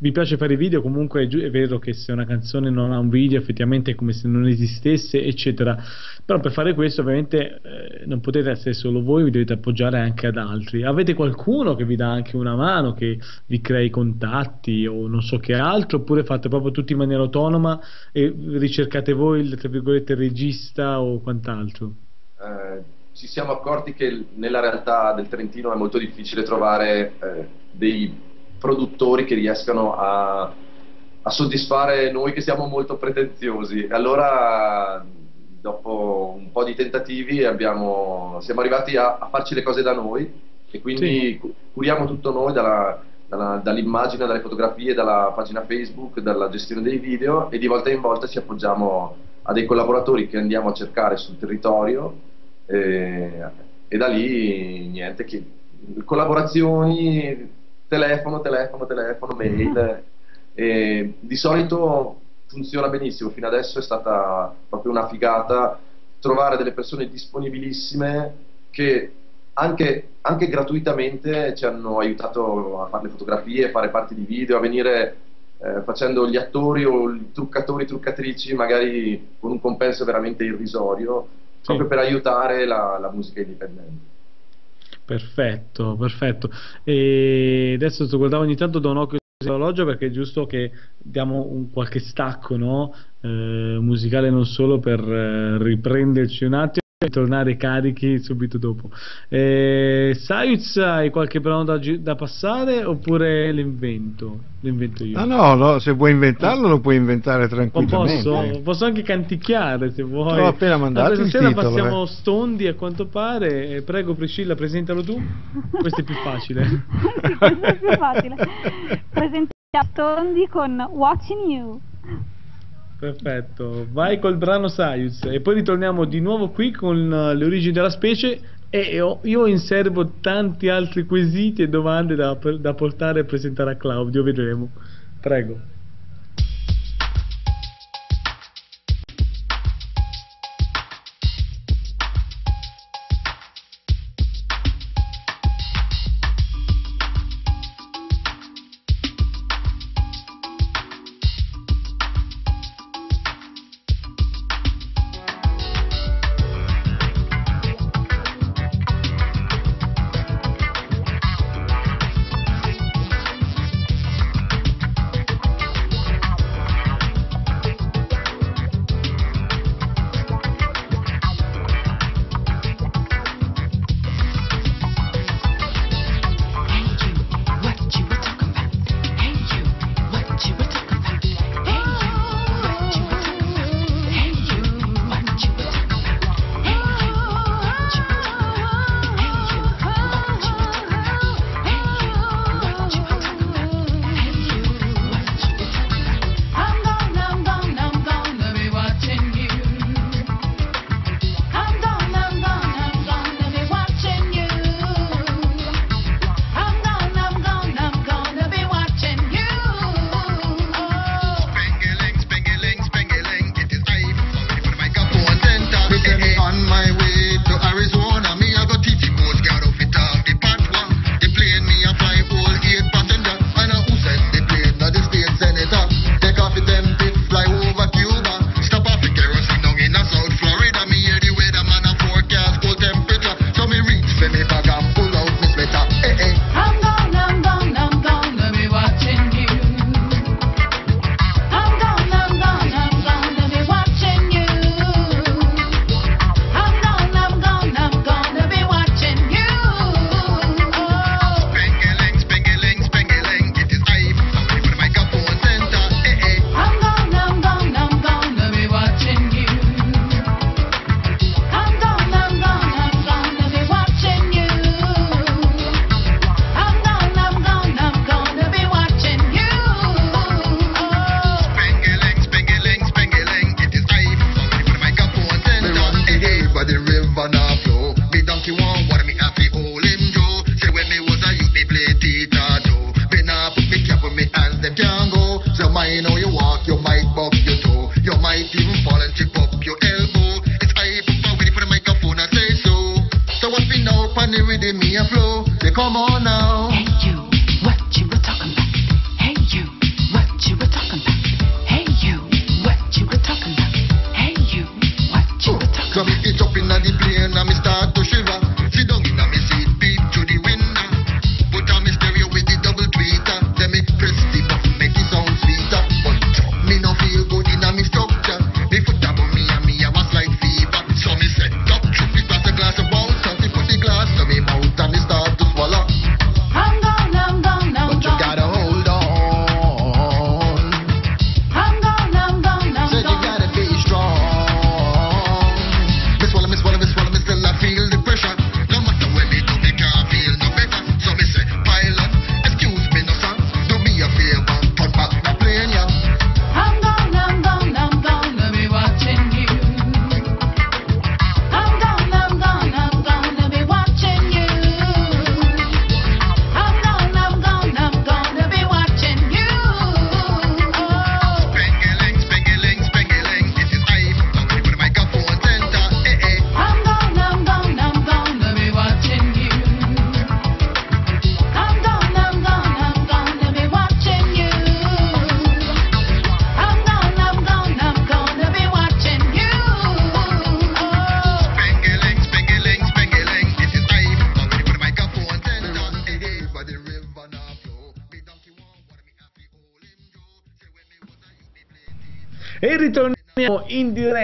mi piace fare video, comunque è, giu- è vero che se una canzone non ha un video effettivamente è come se non esistesse, eccetera, però per fare questo ovviamente eh, non potete essere solo voi, vi dovete appoggiare anche ad altri. Avete qualcuno che vi dà anche una mano, che vi crea i contatti o non so che altro, oppure fate proprio tutto in maniera autonoma e ricercate voi il regista o quant'altro? Eh, ci siamo accorti che nella realtà del Trentino è molto difficile trovare eh, dei produttori che riescano a, a soddisfare noi che siamo molto pretenziosi. E Allora, dopo un po' di tentativi, abbiamo- siamo arrivati a, a farci le cose da noi e quindi cu- curiamo tutto noi dalla- dalla- dall'immagine, dalle fotografie, dalla pagina Facebook, dalla gestione dei video e di volta in volta ci appoggiamo a dei collaboratori che andiamo a cercare sul territorio e, e da lì niente che collaborazioni telefono telefono telefono mail. E di solito funziona benissimo. Fino adesso è stata proprio una figata trovare delle persone disponibilissime che anche, anche gratuitamente ci hanno aiutato a fare le fotografie, a fare parti di video, a venire eh, facendo gli attori o i truccatori, truccatrici, magari con un compenso veramente irrisorio, proprio per aiutare la, la musica indipendente. Perfetto, perfetto. E adesso sto guardando ogni tanto do un occhio all'orologio perché è giusto che diamo un qualche stacco, no? Eh, musicale non solo per eh, riprenderci un attimo e tornare carichi subito dopo. Eh, Sayuz, hai qualche brano da, da passare oppure l'invento? L'invento io. Ah no, no, se vuoi inventarlo lo puoi inventare Ma tranquillamente. posso, posso anche canticchiare se vuoi. Ho appena mandato Ma questa il sera titolo, passiamo eh. stondi a quanto pare. Eh, Prego Priscilla, presentalo tu. Questo è più facile. Sì, questo è più facile. Presentiamo Tondi con Watching You. Perfetto, vai col brano Sayus e poi ritorniamo di nuovo qui con eh, le origini della specie e ho- io inservo tanti altri quesiti e domande da, da portare e presentare a Claudio, vedremo. Prego.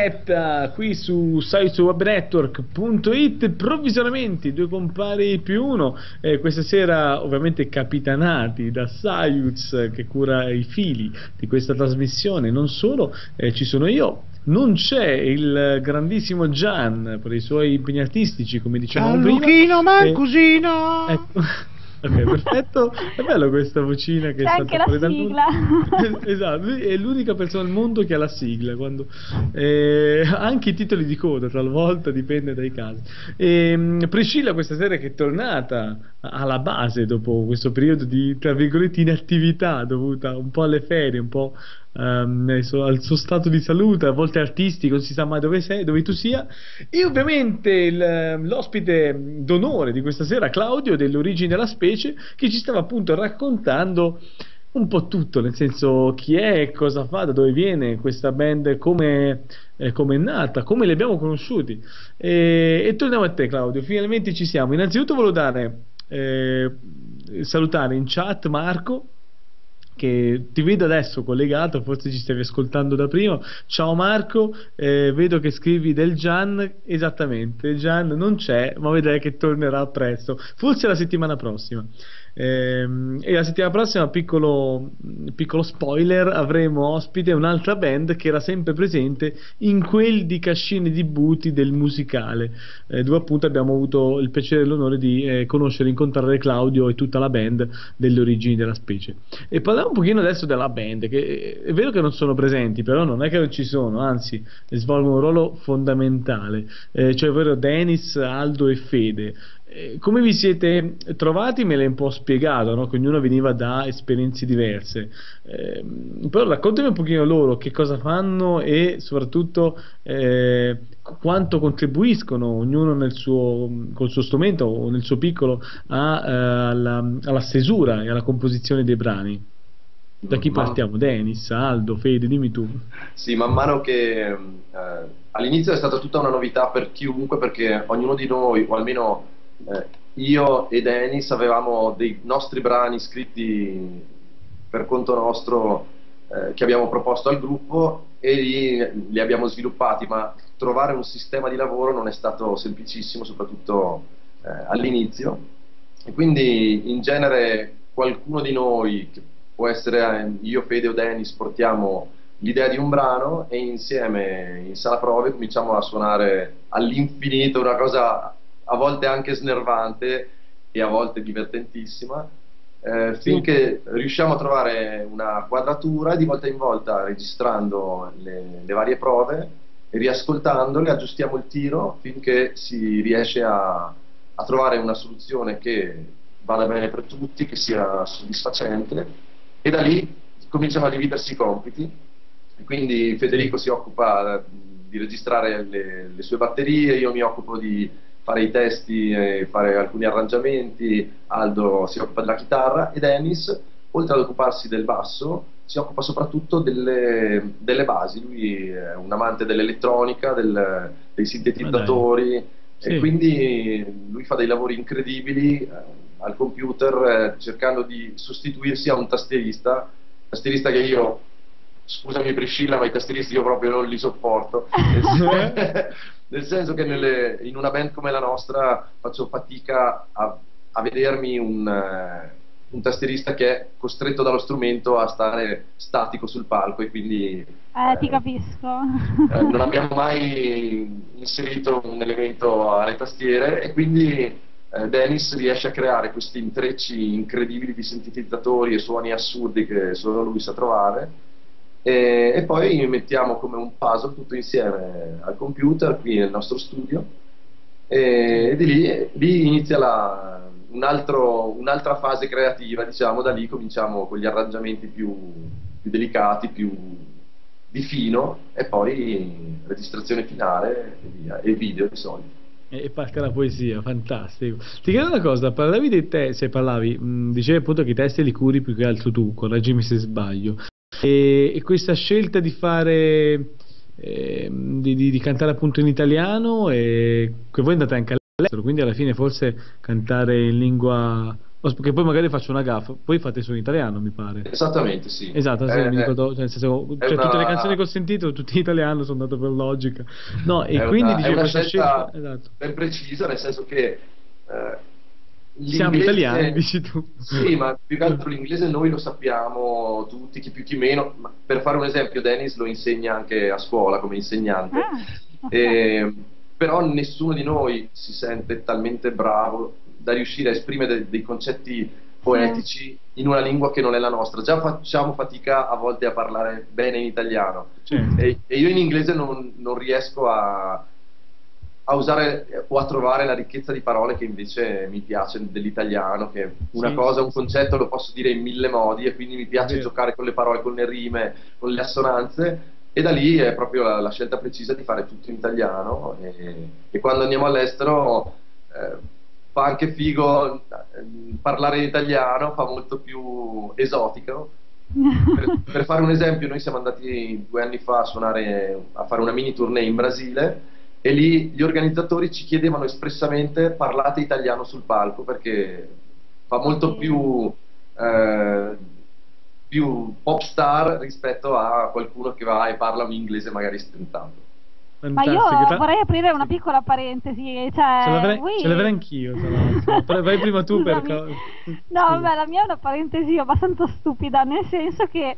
Diretta qui su sitewebnetwork.it provvisoriamente due compari più uno. Eh, questa sera ovviamente capitanati da Sayuz che cura i fili di questa trasmissione. Non solo eh, ci sono io. Non c'è il grandissimo Gian per i suoi impegni artistici come dicevamo prima. Gianluchino Eh, Marcusino! Ecco. Ok, perfetto. È bello questa vocina che C'è è anche fuori la dal sigla. mondo. esatto, è l'unica persona al mondo che ha la sigla. Quando, eh, anche i titoli di coda, talvolta dipende dai casi. E, Priscilla questa sera che è tornata alla base dopo questo periodo di, tra virgolette, inattività dovuta un po' alle ferie, un po' ehm, al suo- stato di salute, a volte artistico, non si sa mai dove sei, dove tu sia. E ovviamente il- l'ospite d'onore di questa sera, Claudio, dell'origine della specie, che ci stava appunto raccontando un po' tutto, nel senso chi è, cosa fa, da dove viene questa band, come eh, è nata, come li abbiamo conosciuti. E, e torniamo a te, Claudio. Finalmente ci siamo. Innanzitutto volevo dare eh, salutare in chat Marco che ti vedo adesso collegato, forse ci stavi ascoltando da prima. Ciao Marco, eh, vedo che scrivi del Gian, esattamente, Gian non c'è, ma vedrai che tornerà presto, forse la settimana prossima. Ehm, e la settimana prossima, piccolo, piccolo spoiler, avremo ospite un'altra band che era sempre presente in quel di Cascine di Buti del musicale, eh, dove appunto abbiamo avuto il piacere e l'onore di eh, conoscere, incontrare Claudio e tutta la band delle origini della specie. E parliamo un pochino adesso della band, che eh, è vero che non sono presenti, però non è che non ci sono, anzi svolgono un ruolo fondamentale, cioè ovvero Dennis, Aldo e Fede. Eh, come vi siete trovati me l'hai un po' spiegato, no? che ognuno veniva da esperienze diverse. Eh, però raccontami un pochino loro che cosa fanno e soprattutto eh, quanto contribuiscono ognuno nel suo, col suo strumento o nel suo piccolo a, eh, alla, alla stesura e alla composizione dei brani. Da chi Ma- partiamo? Dennis, Aldo, Fede, dimmi tu. Sì, man mano che eh, all'inizio è stata tutta una novità per chiunque perché ognuno di noi, o almeno eh, io e Dennis, avevamo dei nostri brani scritti per conto nostro eh, che abbiamo proposto al gruppo e li, li abbiamo sviluppati, ma trovare un sistema di lavoro non è stato semplicissimo, soprattutto eh, all'inizio. E quindi in genere qualcuno di noi, che può essere eh, io, Fede o Dennis, portiamo l'idea di un brano e insieme in sala prove cominciamo a suonare all'infinito una cosa a volte anche snervante e a volte divertentissima eh, finché riusciamo a trovare una quadratura di volta in volta registrando le, le varie prove e riascoltandole aggiustiamo il tiro finché si riesce a, a trovare una soluzione che vada bene per tutti, che sia soddisfacente e da lì cominciano a dividersi i compiti. Quindi Federico si occupa di registrare le, le sue batterie, io mi occupo di fare i testi e fare alcuni arrangiamenti, Aldo si occupa della chitarra e Dennis, oltre ad occuparsi del basso, si occupa soprattutto delle, delle basi. Lui è un amante dell'elettronica, del- dei sintetizzatori Sì. e quindi lui fa dei lavori incredibili eh, al computer eh, cercando di sostituirsi a un tastierista, tastierista che io, scusami Priscilla, ma i tastieristi io proprio non li sopporto. Nel, senso che nelle- in una band come la nostra faccio fatica a, a vedermi un, eh, un tastierista che è costretto dallo strumento a stare statico sul palco e quindi Eh, ti eh, capisco. eh, non abbiamo mai inserito un elemento alle tastiere e quindi eh, Dennis riesce a creare questi intrecci incredibili di sintetizzatori e suoni assurdi che solo lui sa trovare e, e poi mettiamo come un puzzle tutto insieme al computer qui nel nostro studio e, e di lì, lì inizia la- un un'altra fase creativa, diciamo, da lì cominciamo con gli arrangiamenti più, più delicati, più di fino e poi registrazione finale e, via, e video di solito. E parte la poesia, fantastico. Ti chiedo una cosa, parlavi dei testi, parlavi, mh, dicevi appunto che i testi li curi più che altro tu, correggimi se sbaglio. E, e questa scelta di fare, ehm, di, di- di cantare appunto in italiano, e che voi andate anche all'estero, quindi alla fine forse cantare in lingua, che poi magari faccio una gaffa, poi fate solo in italiano mi pare. Esattamente, sì. Esatto, Eh, mi ricordo, cioè, nel senso, cioè, tutte le una- canzoni che ho sentito, tutte in italiano, sono andato per logica. No, e quindi una, dicevo una questa scelta scelta, esatto. ben precisa, nel senso che eh, Siamo italiani, dici tu. Sì, ma più che altro l'inglese noi lo sappiamo tutti, chi più chi meno. Ma per fare un esempio, Dennis lo insegna anche a scuola come insegnante. Ah, E- però nessuno di noi si sente talmente bravo da riuscire a esprimere de- dei concetti poetici in una lingua che non è la nostra. Già facciamo fatica a volte a parlare bene in italiano Certo. e, e io in inglese non, non riesco a, a usare o a trovare la ricchezza di parole che invece mi piace dell'italiano, che una Sì, cosa, sì, un sì. concetto lo posso dire in mille modi e quindi mi piace Vero. giocare con le parole, con le rime, con le assonanze e da lì è proprio la, la scelta precisa di fare tutto in italiano e, e quando andiamo all'estero eh, fa anche figo eh, parlare in italiano, fa molto più esotico. Per, per fare un esempio, noi siamo andati due anni fa a suonare, a fare una mini tournée in Brasile e lì gli organizzatori ci chiedevano espressamente parlate italiano sul palco perché fa molto più, eh, più pop star rispetto a qualcuno che va e parla un inglese magari stentato. Ma io Fantastico. Vorrei aprire una piccola parentesi, cioè, Ce l'avrei, voi- ce l'avrei anch'io. Però vai prima tu per... Scusami. Scusa. No, vabbè, la mia è una parentesi abbastanza stupida, nel senso che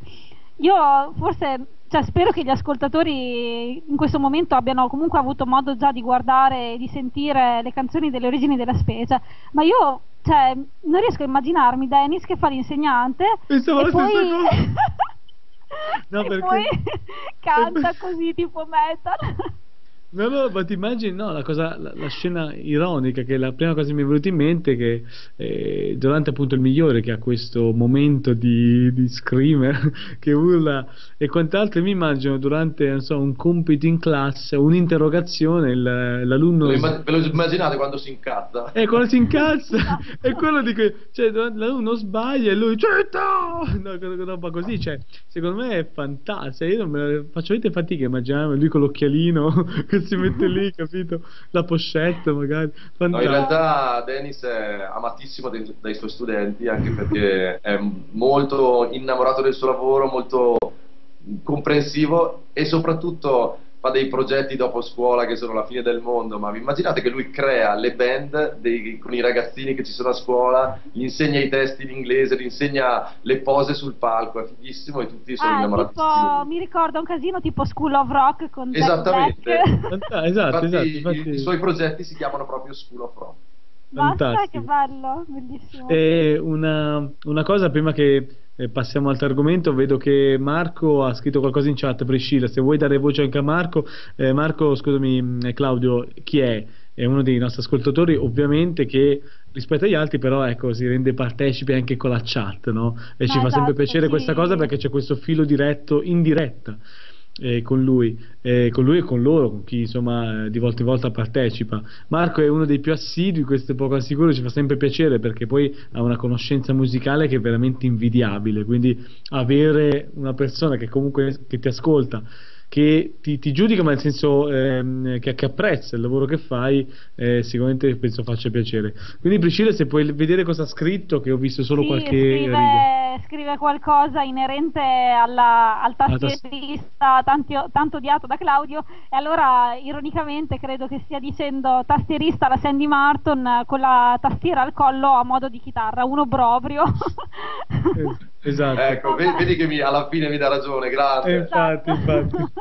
io forse, cioè, spero che gli ascoltatori in questo momento abbiano comunque avuto modo già di guardare e di sentire le canzoni delle origini della specie, ma io, cioè, non riesco a immaginarmi Dennis che fa l'insegnante Pensavo e poi... No, e perché- poi canta così tipo metal. No, no, ma ti immagini, no, la, cosa, la, la scena ironica, che la prima cosa che mi è venuta in mente è che eh, durante appunto il migliore che ha questo momento di, di screamer che urla e quant'altro, mi immagino durante, non so, un compito in classe, un'interrogazione, il- l'alunno... Ve lo imma- ve lo immaginate quando si incazza? E quando si incazza è quello di che cioè uno sbaglia e lui Citta! no, quella roba così cioè secondo me è fantastico io non me la faccio veramente fatica a immaginarmi lui con l'occhialino che si mette lì capito? La pochette magari. No, in realtà Dennis è amatissimo dai, dai suoi studenti anche perché è molto innamorato del suo lavoro, molto comprensivo e soprattutto fa dei progetti dopo scuola che sono la fine del mondo, ma vi immaginate che lui crea le band dei- con i ragazzini che ci sono a scuola, gli insegna i testi in inglese, gli insegna le pose sul palco, è fighissimo e tutti sono Ah, innamorati tipo, mi ricorda un casino tipo School of Rock con Jack Esattamente. Fanta- esatto Infatti, esatto i- infatti i suoi progetti si chiamano proprio School of Rock. Basta, che bello, bellissimo. E una, una cosa prima che eh, passiamo al altro argomento, vedo che Marco ha scritto qualcosa in chat, Priscilla, se vuoi dare voce anche a Marco, eh, Marco scusami eh, Claudio, chi è? È uno dei nostri ascoltatori, ovviamente che rispetto agli altri però ecco, si rende partecipe anche con la chat, no? E ci Ma fa sempre esatto, piacere sì. questa cosa perché c'è questo filo diretto in diretta. Eh, con lui, eh, con lui e con loro, con chi insomma di volta in volta partecipa. Marco è uno dei più assidui, questo è poco sicuro, ci fa sempre piacere perché poi ha una conoscenza musicale che è veramente invidiabile, quindi avere una persona che comunque che ti ascolta che ti, ti giudica ma nel senso ehm, che, che, apprezza il lavoro che fai eh, sicuramente penso faccia piacere. Quindi Priscilla se puoi vedere cosa ha scritto che ho visto solo sì, qualche scrive, scrive, qualcosa inerente alla, al tastierista tanti, tanto odiato da Claudio. E allora ironicamente credo che stia dicendo tastierista la Sandy Martin con la tastiera al collo a modo di chitarra uno proprio esatto. Ecco vedi che mi, alla fine mi dà ragione grazie. Infatti infatti.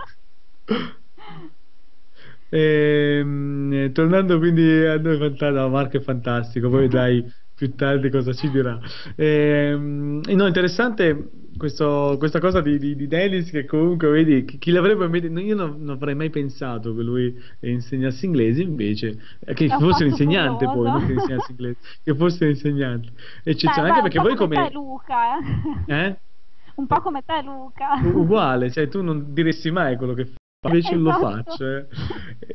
E, ehm, tornando quindi a noi fantastico, Marco è fantastico, poi vedrai più tardi cosa ci dirà. E, ehm, no, interessante questo, questa cosa di, di, di, Dennis che comunque vedi chi, chi l'avrebbe io non, non, avrei mai pensato che lui insegnasse inglese invece eh, che fosse un insegnante poi non che insegnasse inglese che fosse un insegnante eccezionale anche perché voi come Luca eh? eh? un po' come te Luca uguale cioè tu non diresti mai quello che fai invece esatto. lo faccio eh.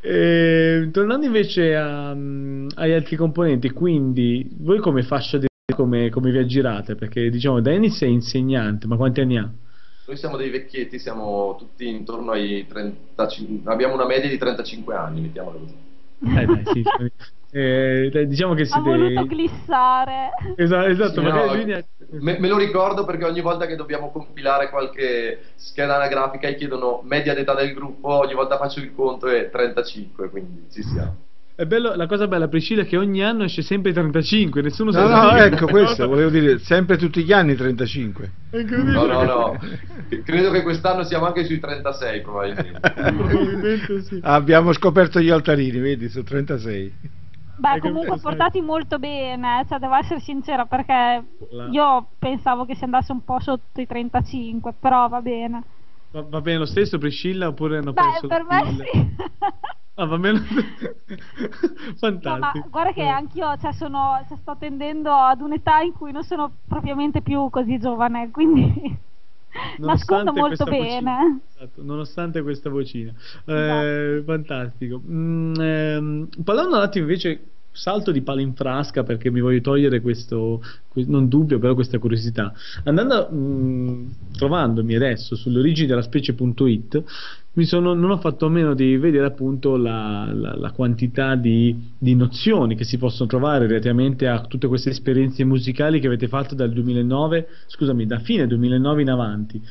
e, tornando invece a, agli altri componenti quindi voi come fascia di come, come vi aggirate? Perché diciamo Dennis è insegnante ma quanti anni ha? noi siamo dei vecchietti siamo tutti intorno ai 35 abbiamo una media di 35 anni mettiamola così. Eh dai, sì, eh, diciamo che siete... ha voluto glissare. Esatto, esatto no, linea... me, me, lo ricordo perché ogni volta che dobbiamo compilare qualche scheda anagrafica e chiedono media d'età del gruppo ogni volta faccio il conto e 35 quindi ci siamo è bello, la cosa bella Priscilla è che ogni anno esce sempre 35 nessuno no, sa no, ecco questo volevo dire sempre tutti gli anni 35 no no no. Credo che quest'anno siamo anche sui 36 probabilmente, probabilmente sì. abbiamo scoperto gli altarini vedi su 36 Beh, comunque portati molto bene, cioè devo essere sincera perché io pensavo che si andasse un po' sotto i 35, però va bene. Va, va bene lo stesso Priscilla oppure hanno Beh, perso per me sì. Ah, va bene. Fantastico. No, ma guarda che anch'io cioè, sono, cioè, sto tendendo ad un'età in cui non sono propriamente più così giovane, quindi nascondo molto bene. Esatto, nonostante questa vocina. Eh, esatto. Fantastico. Mm, ehm, parlando un attimo invece salto di palo in frasca perché mi voglio togliere questo, non dubbio, però questa curiosità. Andando, mh, trovandomi adesso sulle origini della specie.it, sono, non ho fatto a meno di vedere appunto la, la, la quantità di, di, nozioni che si possono trovare relativamente a tutte queste esperienze musicali che avete fatto dal 2009, scusami, da fine 2009 in avanti.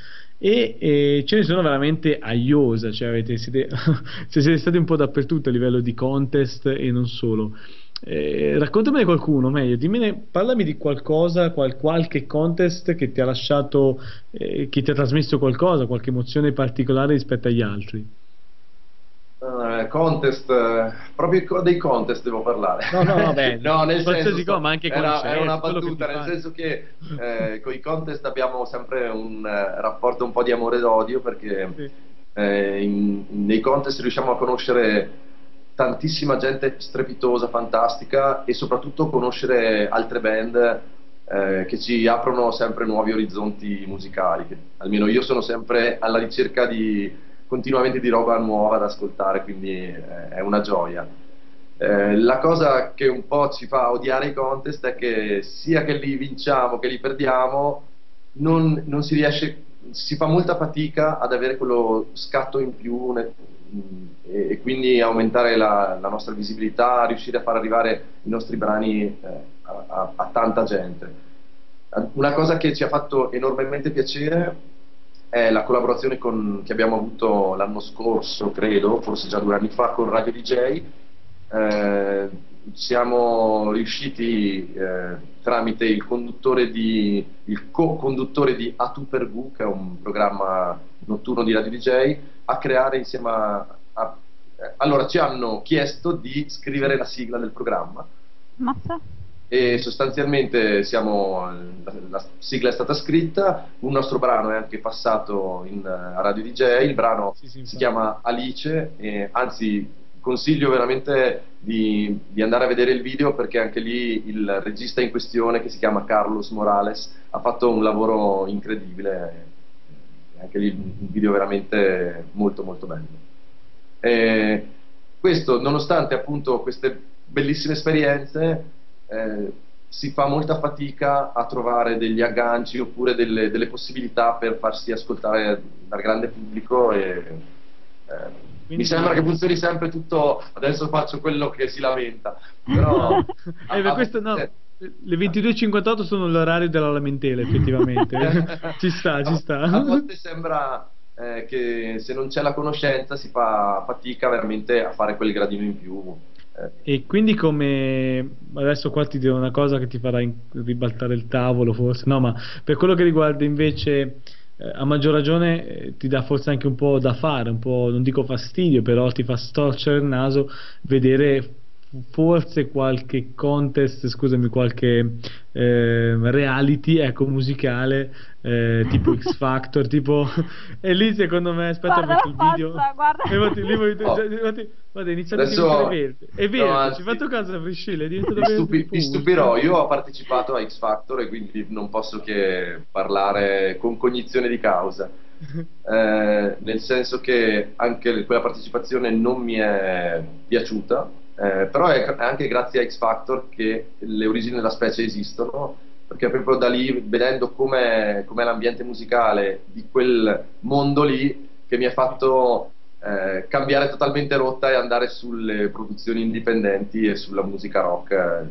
E, e ce ne sono veramente a iosa, cioè avete, siete, siete stati un po' dappertutto a livello di contest e non solo. Eh, raccontamene qualcuno, meglio, dimmene, parlami di qualcosa, qual, qualche contest che ti ha lasciato, eh, che ti ha trasmesso qualcosa, qualche emozione particolare rispetto agli altri. Uh, contest, uh, proprio dei contest devo parlare. No, no, vabbè, no, nel senso, co, ma anche era, era una battuta, nel senso che eh, con i contest abbiamo sempre un uh, rapporto un po' di amore e d'odio perché sì. Eh, in, nei contest riusciamo a conoscere tantissima gente strepitosa, fantastica e soprattutto conoscere altre band eh, che ci aprono sempre nuovi orizzonti musicali. Che, almeno io sono sempre alla ricerca di, continuamente di roba nuova da ascoltare, quindi eh, è una gioia. Eh, la cosa che un po' ci fa odiare i contest è che sia che li vinciamo che li perdiamo, non, non si riesce, si fa molta fatica ad avere quello scatto in più e, e quindi aumentare la, la, nostra visibilità, riuscire a far arrivare i nostri brani eh, a, a, a, tanta gente. Una cosa che ci ha fatto enormemente piacere è la collaborazione con, che abbiamo avuto l'anno scorso, credo, forse già due anni fa, con Radio DJ. Eh, siamo riusciti eh, tramite il conduttore di il co-conduttore di A Tu per Gu, che è un programma notturno di Radio DJ, a creare insieme a, a eh, allora ci hanno chiesto di scrivere la sigla del programma. Mazza. E sostanzialmente siamo, la, la, sigla è stata scritta, un nostro brano è anche passato in, a Radio DJ, il brano sì, sì, si chiama Alice, e, anzi consiglio veramente di, di, andare a vedere il video perché anche lì il regista in questione che si chiama Carlos Morales ha fatto un lavoro incredibile anche lì un video veramente molto molto bello. E questo, nonostante appunto queste bellissime esperienze, eh, si fa molta fatica a trovare degli agganci oppure delle, delle possibilità per farsi ascoltare dal grande pubblico e Quindi- mi sembra che funzioni sempre tutto adesso faccio quello che si lamenta però Eh, beh, questo no. eh, Le 22.58 sono l'orario della lamentela, effettivamente. ci sta, ci sta. A volte sembra eh, che se non c'è la conoscenza si fa fatica veramente a fare quel gradino in più. Eh, E quindi come adesso qua ti dirò una cosa che ti farà in- ribaltare il tavolo forse, no ma per quello che riguarda invece a maggior ragione eh, ti dà forse anche un po' da fare, un po' non dico fastidio, però ti fa storcere il naso vedere forse qualche contest, scusami, qualche eh, reality ecco musicale eh, tipo X Factor, tipo e lì secondo me aspetta Guarda metto il faccia, video. guarda. E infatti, lì voi- Oh. guarda, iniziato Adesso- a verde. È No, verde, anzi- ci hai fatto caso Priscilla, è diventato Vi, verde. stupi- punto. stupirò, io ho partecipato a X Factor e quindi non posso che parlare con cognizione di causa. Eh, nel senso che anche quella partecipazione non mi è piaciuta, eh, però è anche grazie a X Factor che le origini della specie esistono, perché proprio da lì, vedendo com'è, com'è l'ambiente musicale di quel mondo lì, che mi ha fatto eh, cambiare totalmente rotta e andare sulle produzioni indipendenti e sulla musica rock eh,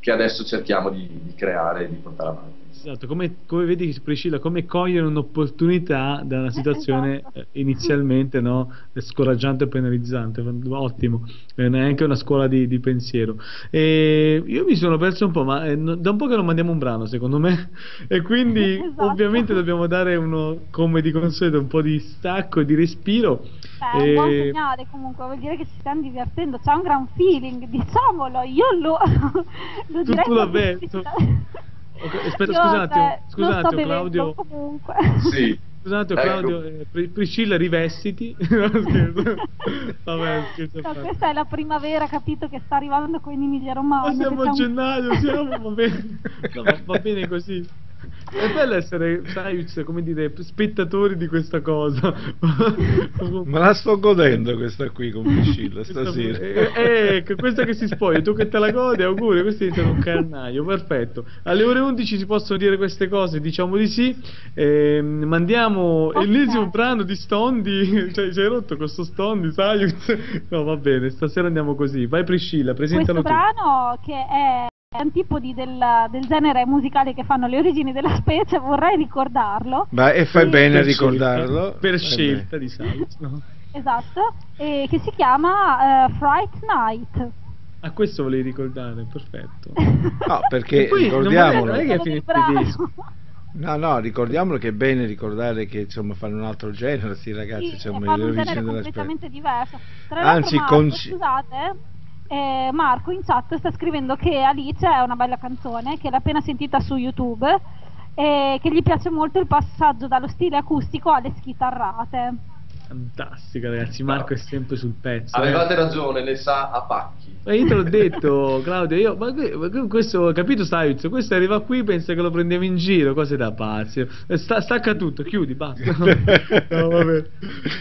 che adesso cerchiamo di, di creare e di portare avanti. Esatto, come, come vedi Priscilla, come cogliere un'opportunità da una situazione Esatto. eh, inizialmente no, scoraggiante e penalizzante, ottimo, è anche una scuola di, di pensiero. E io mi sono perso un po', ma eh, da un po' che non mandiamo un brano secondo me, e quindi Esatto. ovviamente dobbiamo dare uno, come di consueto, un po' di stacco e di respiro. È un buon E- segnale comunque, vuol dire che ci stiamo divertendo, c'è un gran feeling, diciamolo, io lo, lo Tu- direi tu l'ho così. detto. Ok, aspetta, Io, scusa un attimo, beh, scusa non un sto attimo, bevendo, Claudio. comunque. Sì, Scusa un attimo, Ecco. Claudio, eh, Pri- Priscilla, rivestiti. Vabbè, scherzo No, questa è la primavera, capito, che sta arrivando qui in Emilia Romagna. Ma siamo a gennaio, siamo, va bene. No, va, va bene così. È bello essere, sai, come dire, spettatori di questa cosa. Me la sto godendo questa qui con Priscilla stasera. eh, eh, ecco, questa che si spoglia, tu che te la godi, auguri, questo è un carnaio, perfetto. Alle ore 11 si possono dire queste cose, diciamo di sì. Ehm, mandiamo Ok. l'ennesimo brano di Stondi, cioè ci hai rotto questo Stondi, sai? No, va bene, stasera andiamo così. Vai Priscilla, presentalo Questo tu. brano che è antipodi del, del genere musicale che fanno le origini della specie, vorrei ricordarlo. Ma e fai Sì. bene a Per scelta, ricordarlo. Per Eh scelta beh. di Sainz, no? Esatto, e che si chiama eh, Fright Night. A questo volevi ricordare, perfetto. No, perché E poi ricordiamolo. non è che è finito. No, no, ricordiamolo che è bene ricordare che insomma fanno un altro genere, questi ragazzi, Sì, insomma, e fanno le un origini genere della completamente diverso. Tra Anzi, Marco, conci- scusate, eh, Marco in chat sta scrivendo che Alice è una bella canzone, che l'ha appena sentita su YouTube e che gli piace molto il passaggio dallo stile acustico alle schitarrate. Fantastica, ragazzi. Marco è sempre sul pezzo. eh. avevate ragione, ne sa a pacchi. Ma io te l'ho detto, Claudio. Io, ma que- ma que- questo, capito, Saviz? Questo arriva qui, pensa che lo prendiamo in giro. Cose da pazzi. Eh, sta- stacca tutto, chiudi, basta. No, vabbè.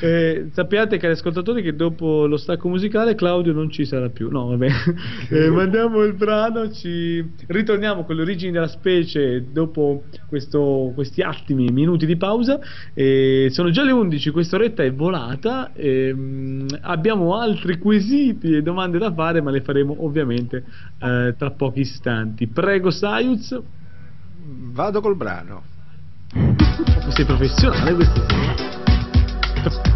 Eh, sappiate, cari ascoltatori, che dopo lo stacco musicale Claudio non ci sarà più. No, vabbè. Eh, mandiamo il brano, ci ritorniamo con le origini della specie dopo questo- questi attimi, minuti di pausa. Eh, sono già le 11, questa oretta è volata. ehm, abbiamo altri quesiti e domande da fare, ma le faremo ovviamente eh, tra pochi istanti. Prego, Sayuz. Vado col brano. Sei professionale questa sera.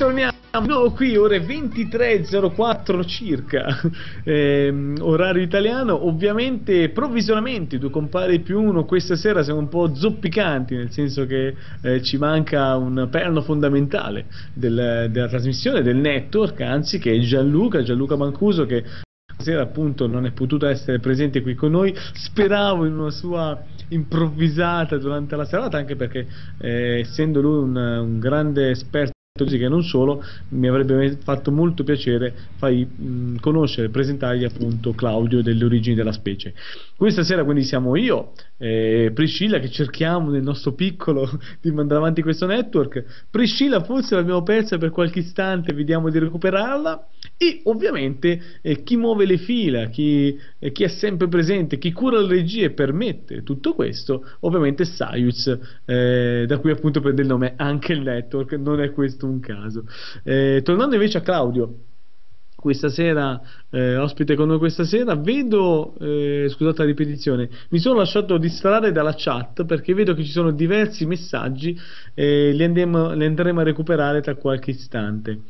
Ritorniamo qui, ore 23.04 circa, ehm, orario italiano. Ovviamente, provvisoriamente, due compari più uno, questa sera siamo un po' zoppicanti, nel senso che eh, ci manca un perno fondamentale del- della trasmissione, del network, anzi, che è Gianluca, Gianluca Mancuso, che sera appunto non è potuto essere presente qui con noi speravo in una sua improvvisata durante la serata anche perché eh, essendo lui un, un grande esperto musica e non solo mi avrebbe fatto molto piacere fai, mh, conoscere e presentargli appunto Claudio delle origini della specie. Questa sera quindi siamo io e Priscilla che cerchiamo nel nostro piccolo di mandare avanti questo network. Priscilla forse l'abbiamo persa per qualche istante vediamo di recuperarla. E ovviamente eh, chi muove le fila, chi, eh, chi è sempre presente, chi cura le regie e permette tutto questo, ovviamente Sayuz, eh, da cui appunto prende il nome anche il network, non è questo un caso. Eh, tornando invece a Claudio, questa sera, eh, ospite con noi questa sera, vedo, eh, scusate la ripetizione, mi sono lasciato distrarre dalla chat perché vedo che ci sono diversi messaggi e li, andiamo- li andremo a recuperare tra qualche istante.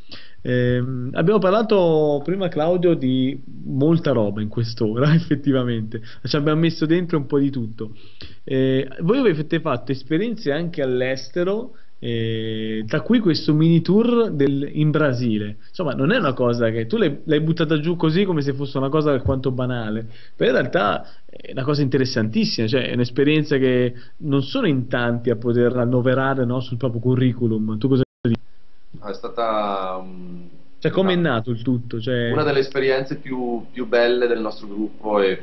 Ehm, abbiamo parlato prima Claudio di molta roba in quest'ora effettivamente ci abbiamo messo dentro un po' di tutto Eh, voi avete fatto esperienze anche all'estero eh, tra cui questo mini tour del- in Brasile insomma non è una cosa che tu l'hai, l'hai buttata giù così come se fosse una cosa alquanto banale però in realtà è una cosa interessantissima cioè è un'esperienza che non sono in tanti a poter annoverare no, sul proprio curriculum tu cosa dici? È stata mm, Cioè, come è nato il tutto? Cioè, una delle esperienze più, più belle del nostro gruppo e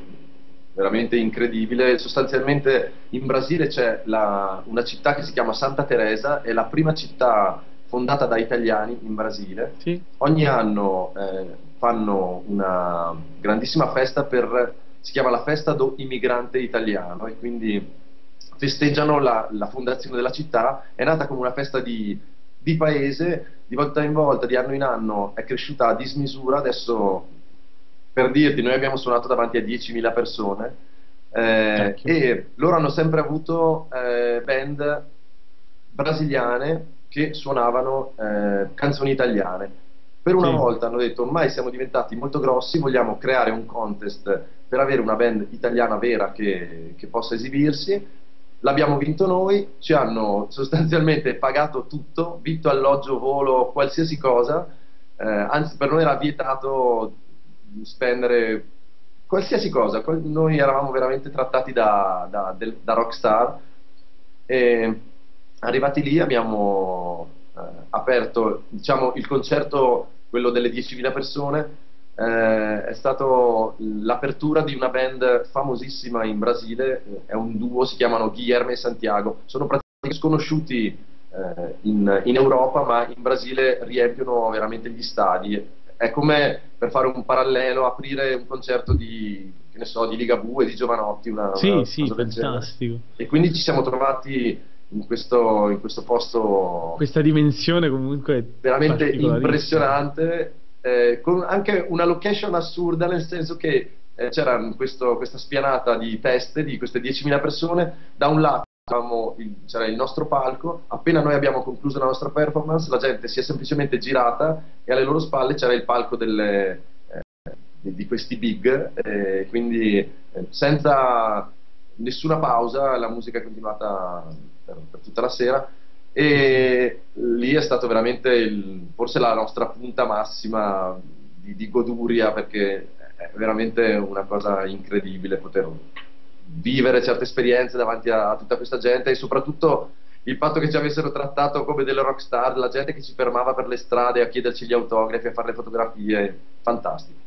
veramente incredibile. Sostanzialmente in Brasile c'è la- una città che si chiama Santa Teresa, è la prima città fondata da italiani in Brasile. Sì? Ogni anno eh, fanno una grandissima festa per, si chiama la festa do immigrante italiano e quindi festeggiano la, la fondazione della città, è nata come una festa di, di paese, di volta in volta, di anno in anno è cresciuta a dismisura, adesso per dirti noi abbiamo suonato davanti a 10.000 persone eh, e loro hanno sempre avuto eh, band brasiliane che suonavano eh, canzoni italiane. Per una Sì. volta hanno detto ormai siamo diventati molto grossi, vogliamo creare un contest per avere una band italiana vera che, che possa esibirsi. L'abbiamo vinto noi, ci hanno sostanzialmente pagato tutto, vitto, alloggio, volo, qualsiasi cosa. Eh, anzi, per noi era vietato spendere qualsiasi cosa. Noi eravamo veramente trattati da, da, del- da rockstar. E arrivati lì abbiamo eh, aperto diciamo, il concerto, quello delle 10.000 persone, eh, è stato l'apertura di una band famosissima in Brasile, eh, è un duo, si chiamano Guilherme e Santiago, sono praticamente sconosciuti eh, in, in Europa, ma in Brasile riempiono veramente gli stadi. È come per fare un parallelo, aprire un concerto di, che ne so, di Ligabue, di Giovanotti, una, Sì, una sì, fantastico. E quindi ci siamo trovati in questo, in questo posto Questa dimensione comunque veramente impressionante, eh, con anche una location assurda, nel senso che eh, c'era questo- questa spianata di teste di queste 10.000 persone, da un lato il- c'era il nostro palco, appena noi abbiamo concluso la nostra performance, la gente si è semplicemente girata e alle loro spalle c'era il palco delle, eh, di, questi big, eh, quindi eh, senza nessuna pausa la musica è continuata per, per tutta la sera e lì è stato veramente il- forse la nostra punta massima di, di goduria perché è veramente una cosa incredibile poter vivere certe esperienze davanti a, a tutta questa gente e soprattutto il fatto che ci avessero trattato come delle rockstar, la gente che ci fermava per le strade a chiederci gli autografi, a fare le fotografie, fantastico.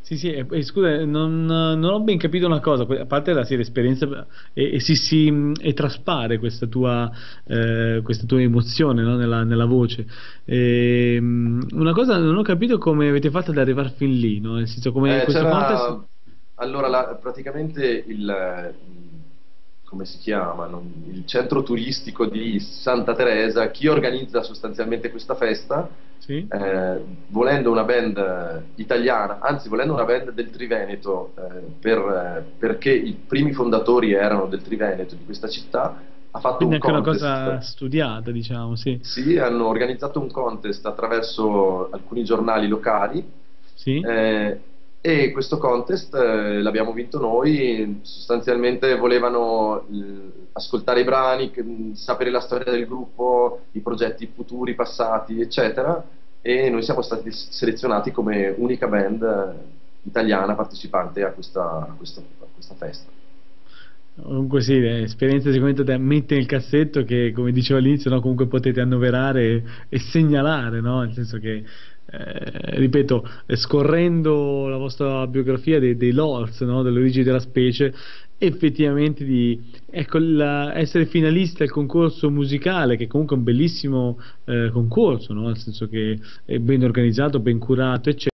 Sì, sì, e, e scusa, non, non ho ben capito una cosa, a parte la serie esperienza e, e si, si- e traspare questa tua, eh, questa tua emozione no, nella, nella voce. Ehm, una cosa non ho capito come avete fatto ad arrivare fin lì, no? Nel senso come Eh. Allora, la- praticamente il, come si chiama? Non- il centro turistico di Santa Teresa, chi organizza sostanzialmente questa festa, Sì? eh, volendo una band eh, italiana, anzi volendo una band del Triveneto, eh, per, eh, perché i primi fondatori erano del Triveneto, di questa città, ha fatto Quindi un anche una contest. cosa studiata, diciamo, sì. Sì, hanno organizzato un contest attraverso alcuni giornali locali Sì? E questo contest eh, l'abbiamo vinto noi, sostanzialmente volevano eh, ascoltare i brani, che- mh, sapere la storia del gruppo, i progetti futuri, passati, eccetera, e noi siamo stati selezionati come unica band eh, italiana partecipante a questa, a questa- a questa festa. Comunque sì, è esperienza sicuramente da mettere nel cassetto che, come dicevo all'inizio, no, comunque potete annoverare e, e segnalare, no? Nel senso che, eh, ripeto, scorrendo la vostra biografia dei, dei lords, no? Delle origini della specie, effettivamente di ecco, la- essere finalista al concorso musicale, che comunque è un bellissimo eh, concorso, no? Nel senso che è ben organizzato, ben curato, eccetera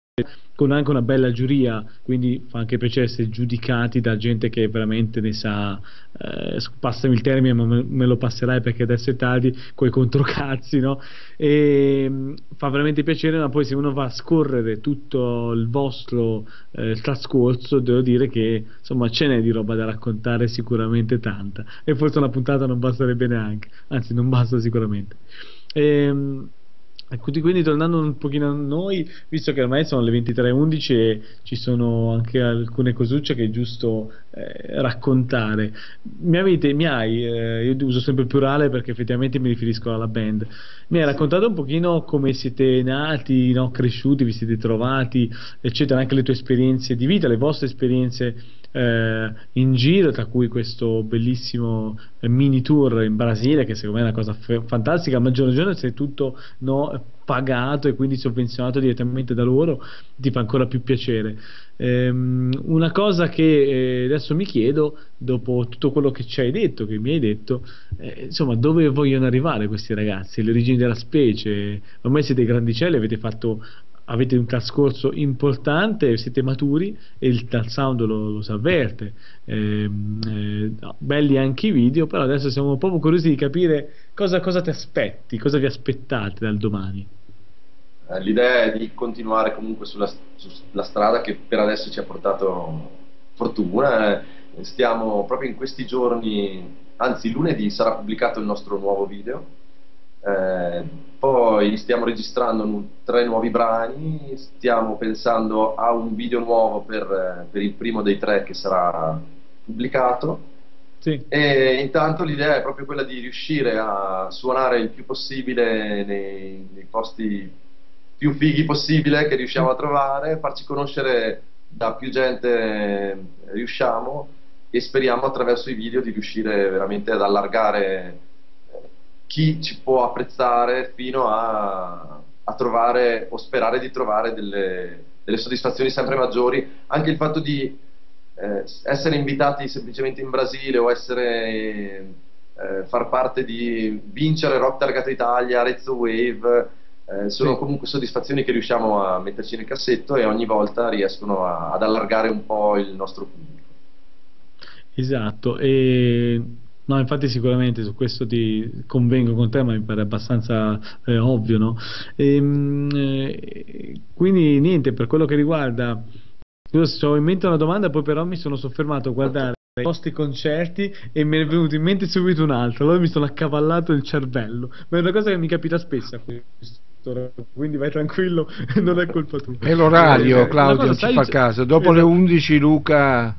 con anche una bella giuria, quindi fa anche piacere essere giudicati da gente che veramente ne sa, eh, passami il termine, ma me, me lo passerai perché adesso è tardi, coi controcazzi, no? E mh, fa veramente piacere, ma poi se uno va a scorrere tutto il vostro eh, trascorso, devo dire che insomma ce n'è di roba da raccontare sicuramente tanta, e forse una puntata non basterebbe neanche, anzi non basta sicuramente. Ehm, Ecco, di- quindi tornando un pochino a noi, visto che ormai sono le 23.11 e ci sono anche alcune cosucce che è giusto eh, raccontare. Mi avete, mi hai, eh, io uso sempre il plurale perché effettivamente mi riferisco alla band, mi hai raccontato un pochino come siete nati, no, cresciuti, vi siete trovati, eccetera, anche le tue esperienze di vita, le vostre esperienze eh, in giro, tra cui questo bellissimo eh, mini tour in Brasile, che secondo me è una cosa f- fantastica, a maggior ragione se tutto no, pagato e quindi sovvenzionato direttamente da loro, ti fa ancora più piacere. Ehm, una cosa che eh, adesso mi chiedo, dopo tutto quello che ci hai detto, che mi hai detto, eh, insomma, dove vogliono arrivare questi ragazzi? Le origini della specie? Ormai siete grandicelli, avete fatto avete un trascorso importante, siete maturi e il sound lo, lo si avverte. Ehm, eh, no, belli anche i video, però adesso siamo proprio curiosi di capire cosa, cosa ti aspetti, cosa vi aspettate dal domani. Eh, L'idea è di continuare comunque sulla, sulla strada che per adesso ci ha portato fortuna. Eh, Stiamo proprio in questi giorni, anzi lunedì sarà pubblicato il nostro nuovo video. Eh, poi stiamo registrando tre nuovi brani, stiamo pensando a un video nuovo per, eh, per il primo dei tre che sarà pubblicato. Sì. E intanto l'idea è proprio quella di riuscire a suonare il più possibile nei, nei posti più fighi possibile che riusciamo a trovare, farci conoscere da più gente eh, riusciamo e speriamo attraverso i video di riuscire veramente ad allargare chi ci può apprezzare fino a, a trovare o sperare di trovare delle, delle soddisfazioni sempre maggiori. Anche il fatto di eh, essere invitati semplicemente in Brasile o essere eh, far parte di vincere Rock Targata Italia, Arezzo Wave eh, sono Sì. comunque soddisfazioni che riusciamo a metterci nel cassetto e ogni volta riescono a- ad allargare un po' il nostro pubblico. Esatto, e No, infatti sicuramente su questo ti convengo con te, ma mi pare abbastanza eh, ovvio, no? Ehm, eh, quindi niente, per quello che riguarda... Scusa, ho in mente una domanda, poi però mi sono soffermato a guardare i vostri concerti e mi è venuto in mente subito un'altra, allora mi sono accavallato il cervello, ma è una cosa che mi capita spesso quindi vai tranquillo, non è colpa tua. È l'orario, Eh, una Claudio, ci sai, fa caso. Dopo le esatto. 11 Luca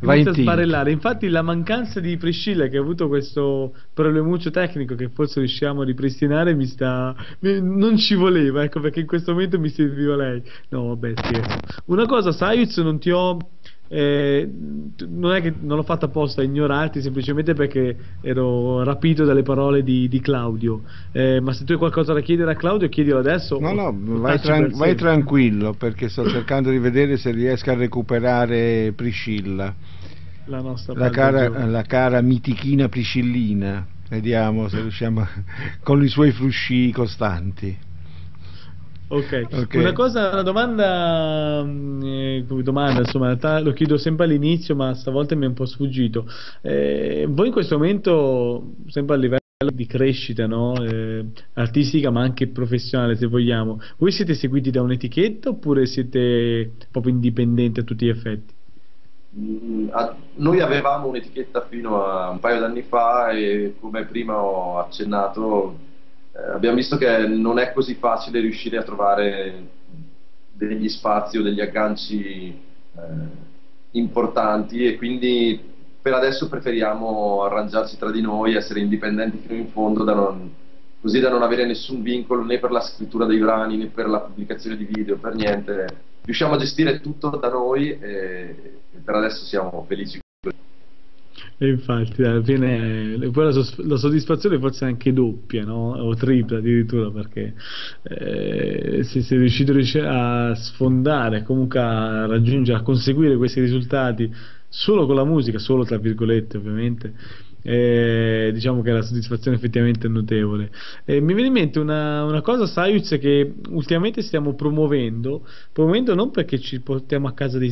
va in Inizia a tilt. sbarellare. Infatti, la mancanza di Priscilla, che ha avuto questo problemuccio tecnico che forse riusciamo a ripristinare, mi sta. mi- non ci voleva, ecco perché in questo momento mi serviva lei. No, vabbè, scherzo. Una cosa, Sayuz, non ti ho. Eh, non è che non l'ho fatta apposta a ignorarti semplicemente perché ero rapito dalle parole di, di Claudio. Eh, ma se tu hai qualcosa da chiedere a Claudio, chiedilo adesso. No, no, vai, tran- vai tranquillo perché sto cercando di vedere se riesco a recuperare Priscilla, La nostra la cara, la cara mitichina Priscillina. Vediamo se riusciamo a- con i suoi frusci costanti. Ok, Ok. una cosa, una domanda, mm, eh, domanda, insomma, in realtà lo chiedo sempre all'inizio, ma stavolta mi è un po' sfuggito. Eh, voi in questo momento, sempre a livello di crescita, no? Eh, artistica, ma anche professionale, se vogliamo, voi siete seguiti da un'etichetta oppure siete proprio indipendenti a tutti gli effetti? Mm, a- Noi avevamo un'etichetta fino a un paio d'anni fa e come prima ho accennato eh, abbiamo visto che non è così facile riuscire a trovare degli spazi o degli agganci eh, importanti e quindi per adesso preferiamo arrangiarci tra di noi, essere indipendenti fino in fondo, da non- così da non avere nessun vincolo né per la scrittura dei brani né per la pubblicazione di video, per niente. Riusciamo a gestire tutto da noi e, e per adesso siamo felici. E infatti, alla fine, poi la, sos- la soddisfazione forse è anche doppia, no? O tripla addirittura, perché eh, se sei riuscito a sfondare, comunque a raggiungere, a conseguire questi risultati solo con la musica, solo tra virgolette ovviamente, eh, diciamo che la soddisfazione effettivamente è notevole. Eh, mi viene in mente una, una cosa, Sayuz, che ultimamente stiamo promuovendo, promuovendo non perché ci portiamo a casa dei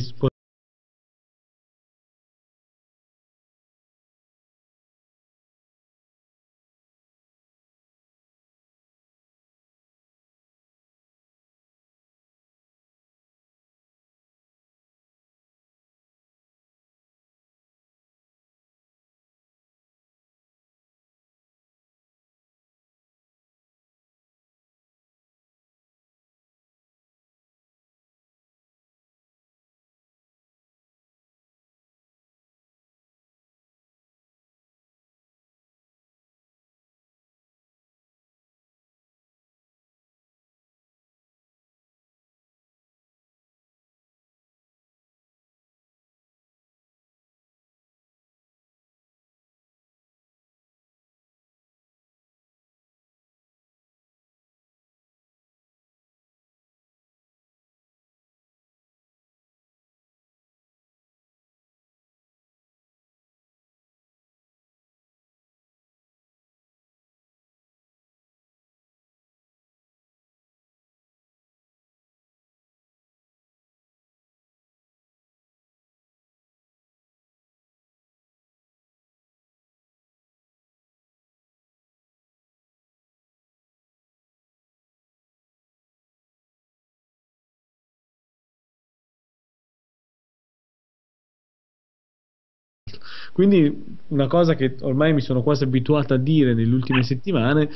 Quindi una cosa che ormai mi sono quasi abituato a dire nelle ultime settimane,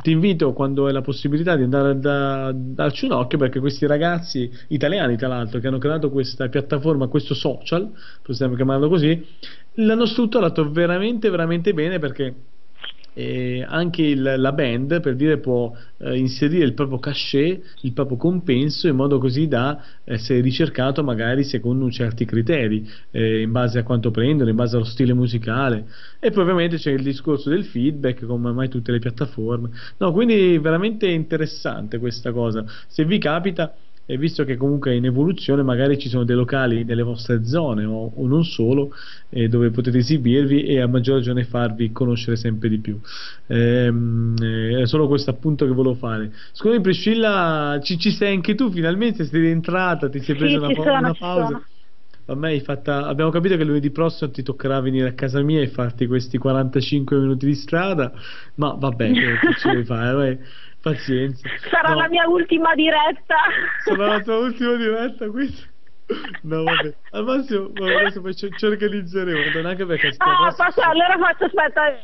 ti invito quando hai la possibilità di andare a da- darci un occhio perché questi ragazzi italiani tra l'altro che hanno creato questa piattaforma, questo social, possiamo chiamarlo così, l'hanno strutturato veramente veramente bene perché eh, anche il- la band per dire può eh, inserire il proprio cachet, il proprio compenso in modo così da essere ricercato magari secondo certi criteri, eh, in base a quanto prendono, in base allo stile musicale e poi ovviamente c'è il discorso del feedback come ormai tutte le piattaforme. No, quindi veramente interessante questa cosa. Se vi capita e visto che comunque è in evoluzione, magari ci sono dei locali nelle vostre zone o, o non solo, eh, dove potete esibirvi e a maggior ragione farvi conoscere sempre di più. Ehm, eh, è solo questo appunto che volevo fare. Scusami Priscilla, ci, ci sei anche tu finalmente? Sei rientrata, ti sei Sì, presa una, sono, una pausa? fatta, abbiamo capito che lunedì prossimo ti toccherà venire a casa mia e farti questi 45 minuti di strada, ma vabbè, che, che ci devi fare? Pazienza. Sarà No, la mia ultima diretta. Sarà la tua ultima diretta questa? No, vabbè. Al massimo, vabbè, adesso ci, ci organizzeremo, anche perché Ah, posso, allora faccio, aspetta,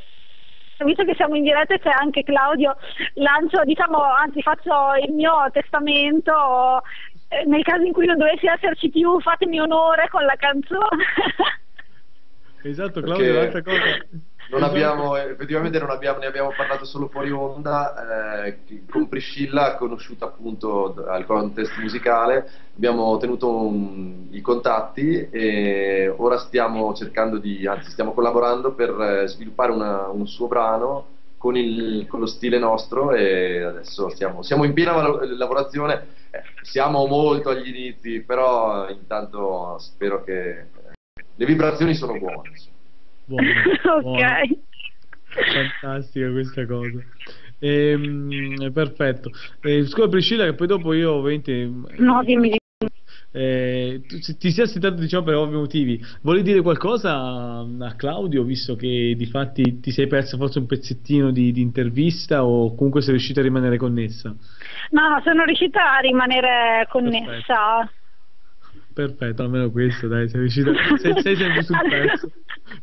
visto che siamo in diretta e c'è anche Claudio, lancio, diciamo, anzi faccio il mio testamento, eh, nel caso in cui non dovessi esserci più, fatemi onore con la canzone. Esatto, Claudio, l'altra cosa. Non abbiamo, effettivamente non abbiamo, ne abbiamo parlato solo fuori onda, eh, con Priscilla, conosciuta appunto al contest musicale, abbiamo tenuto un- i contatti e ora stiamo cercando di, anzi stiamo collaborando per eh, sviluppare una- un suo brano con, il- con lo stile nostro e adesso siamo, siamo in piena lavorazione, Eh, siamo molto agli inizi, però intanto spero che le vibrazioni sono buone. Buono, buono. ok. Fantastica questa cosa. Ehm, perfetto. Eh, scusa Priscilla, che poi dopo io ovviamente No, dimmi di eh, ti sei assentato diciamo per ovvi motivi. Volevi dire qualcosa a, Claudio, visto che di fatti ti sei perso forse un pezzettino di, di intervista o comunque sei riuscita a rimanere connessa? No, no, sono riuscita a rimanere connessa. Perfetto, almeno questo, dai, sei riuscita, sei, sei sempre sul pezzo.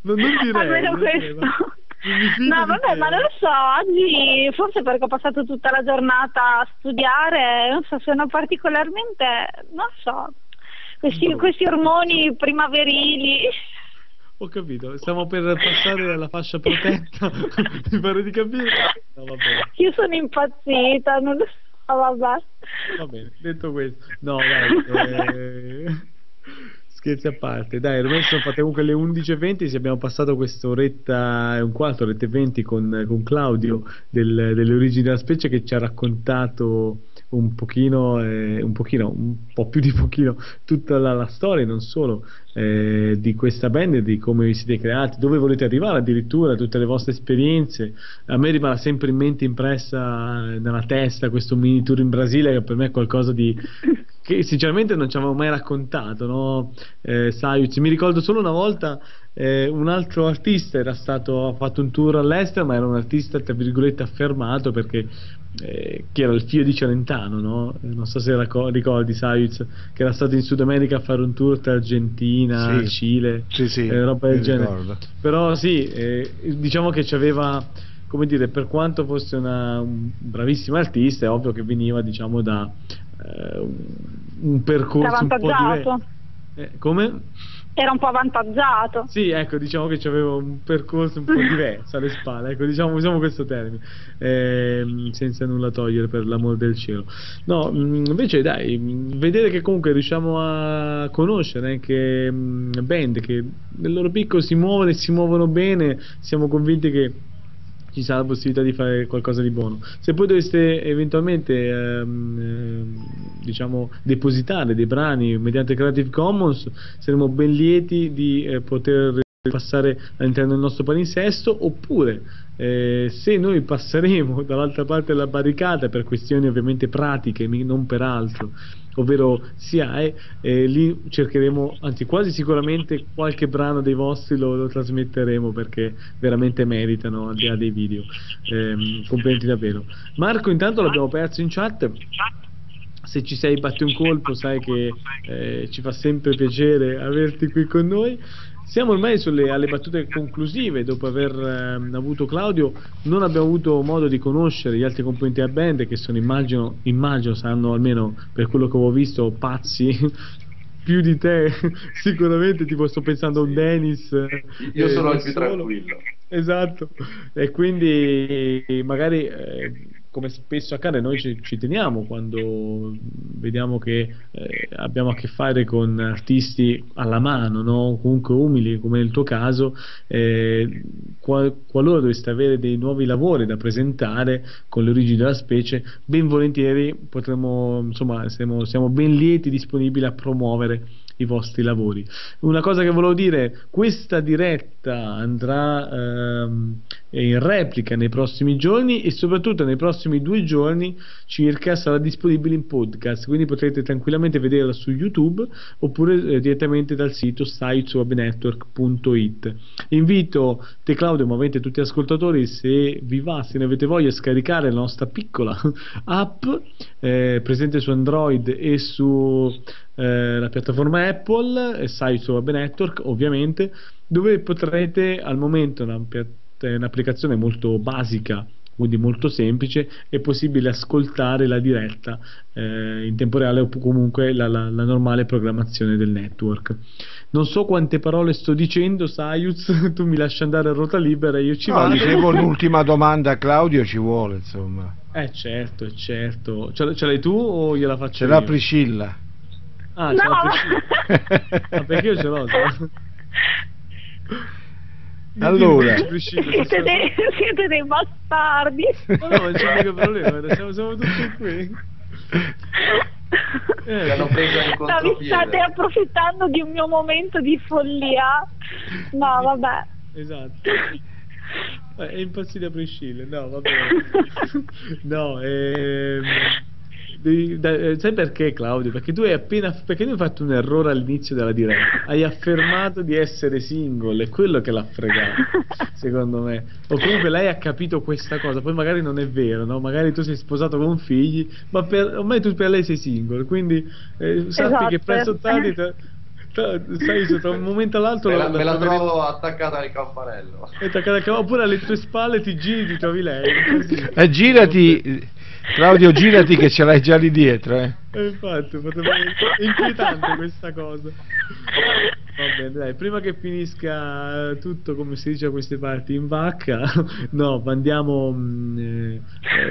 Non, non direi. Almeno non direi, questo. fido No, vabbè, ma non lo so, oggi forse perché ho passato tutta la giornata a studiare, non so, sono particolarmente, non so, questi, questi ormoni primaverili. Ho capito, stiamo per passare alla fascia protetta, mi pare di capire. No, Io sono impazzita, non lo so, vabbè. va bene, detto questo. No, dai, eh, scherzi a parte. Dai, ormai sono fatte comunque le 11.20, se abbiamo passato quest'oretta e un quarto, oretta e 20 con, con Claudio del- delle origini della specie che ci ha raccontato un pochino, eh, un pochino, un po' più di pochino, tutta la, la storia, non solo, eh, di questa band, di come vi siete creati, dove volete arrivare addirittura, tutte le vostre esperienze. A me rimane sempre in mente impressa nella testa questo mini tour in Brasile che per me è qualcosa di che sinceramente non ci avevo mai raccontato, no? Eh, Sayuc. Mi ricordo solo una volta eh, un altro artista era stato, ha fatto un tour all'estero, ma era un artista tra virgolette affermato perché eh, che era il figlio di Celentano, no? Eh, non so se racco- ricordi Sayuc, che era stato in Sud America a fare un tour tra Argentina, Sì. Cile, Sì, sì, eh, roba del genere. ricordo. Però sì, eh, diciamo che ci aveva, come dire, per quanto fosse una, un bravissimo artista, è ovvio che veniva, diciamo, da eh, un, percorso un po' avvantaggiato. diverso. Eh, come? Era un po' avvantaggiato. Sì, ecco, diciamo che c'aveva un percorso un po' diverso alle spalle, ecco, diciamo, usiamo questo termine, ehm, senza nulla togliere per l'amor del cielo. No, mh, invece dai, mh, vedere che comunque riusciamo a conoscere anche mh, band che nel loro picco si muovono e si muovono bene, siamo convinti che ci sarà la possibilità di fare qualcosa di buono. Se poi doveste eventualmente ehm, ehm, diciamo depositare dei brani mediante Creative Commons, saremo ben lieti di eh, poter passare all'interno del nostro palinsesto oppure eh, se noi passeremo dall'altra parte della barricata per questioni ovviamente pratiche non per altro ovvero SIAE eh, lì cercheremo anzi quasi sicuramente qualche brano dei vostri lo, lo trasmetteremo perché veramente meritano al di là dei video. Ehm, complimenti davvero. Marco intanto l'abbiamo perso in chat. Se ci sei batti un colpo sai che eh, ci fa sempre piacere averti qui con noi siamo ormai sulle, alle battute conclusive. Dopo aver ehm, avuto Claudio non abbiamo avuto modo di conoscere gli altri componenti della band che sono immagino, immagino saranno almeno per quello che avevo visto pazzi. Più di te sicuramente. Tipo sto pensando a un Dennis. Io eh, sono da il più tranquillo. Esatto, e quindi magari eh, come spesso accade noi ci, ci teniamo quando vediamo che eh, abbiamo a che fare con artisti alla mano, no? comunque umili come nel tuo caso, eh, qual- qualora doveste avere dei nuovi lavori da presentare con le origini della specie, ben volentieri potremo, insomma, siamo, siamo ben lieti disponibili a promuovere i vostri lavori. Una cosa che volevo dire, questa diretta andrà ehm, eh, in replica nei prossimi giorni e soprattutto nei prossimi due giorni circa sarà disponibile in podcast, quindi potrete tranquillamente vederla su YouTube oppure eh, direttamente dal sito siteswebnetwork.it. Invito te Claudio, ma ovviamente tutti gli ascoltatori, se vi va, se ne avete voglia, a scaricare la nostra piccola app eh, presente su Android e su eh, la piattaforma Apple, eh, Site Web Network ovviamente, dove potrete al momento una, è un'applicazione molto basica quindi molto semplice, è possibile ascoltare la diretta eh, in tempo reale o comunque la, la- la normale programmazione del network. Non so quante parole sto dicendo, Sayuz, tu mi lasci andare a ruota libera e io ci No, vado. dicevo l'ultima domanda a Claudio ci vuole, insomma. Eh certo, certo. Ce, l'hai tu o gliela faccio Ce l'ha? Priscilla. Ah, Priscilla. Ah, perché io ce l'ho. l'ho. Allora. Siete dei, siete dei bastardi. Ma no, non c'è mica problema, siamo, siamo tutti qui. Eh, No, vi state approfittando di un mio momento di follia. No, vabbè. Esatto. Eh, È impazzita Priscilla, no, vabbè. No, ehm, devi- da- eh, sai perché Claudio? Perché tu hai appena perché tu hai fatto un errore all'inizio della diretta. Hai affermato di essere single, è quello che l'ha fregato, secondo me. O comunque lei ha capito questa cosa, poi magari non è vero, no? Magari tu sei sposato con figli, ma per, ormai tu per lei sei single, quindi eh, sappi Esatto. che presto o tardi sai, tra un momento all'altro Me la, me la trovo attaccata al campanello. e attaccata al cavallo, oppure alle tue spalle ti giri ti trovi lei così. Eh, girati, Claudio, girati che ce l'hai già lì dietro. Eh. Eh, infatti potrebbe- è inquietante questa cosa va bene dai prima che finisca tutto come si dice a queste parti in vacca no andiamo mh, eh,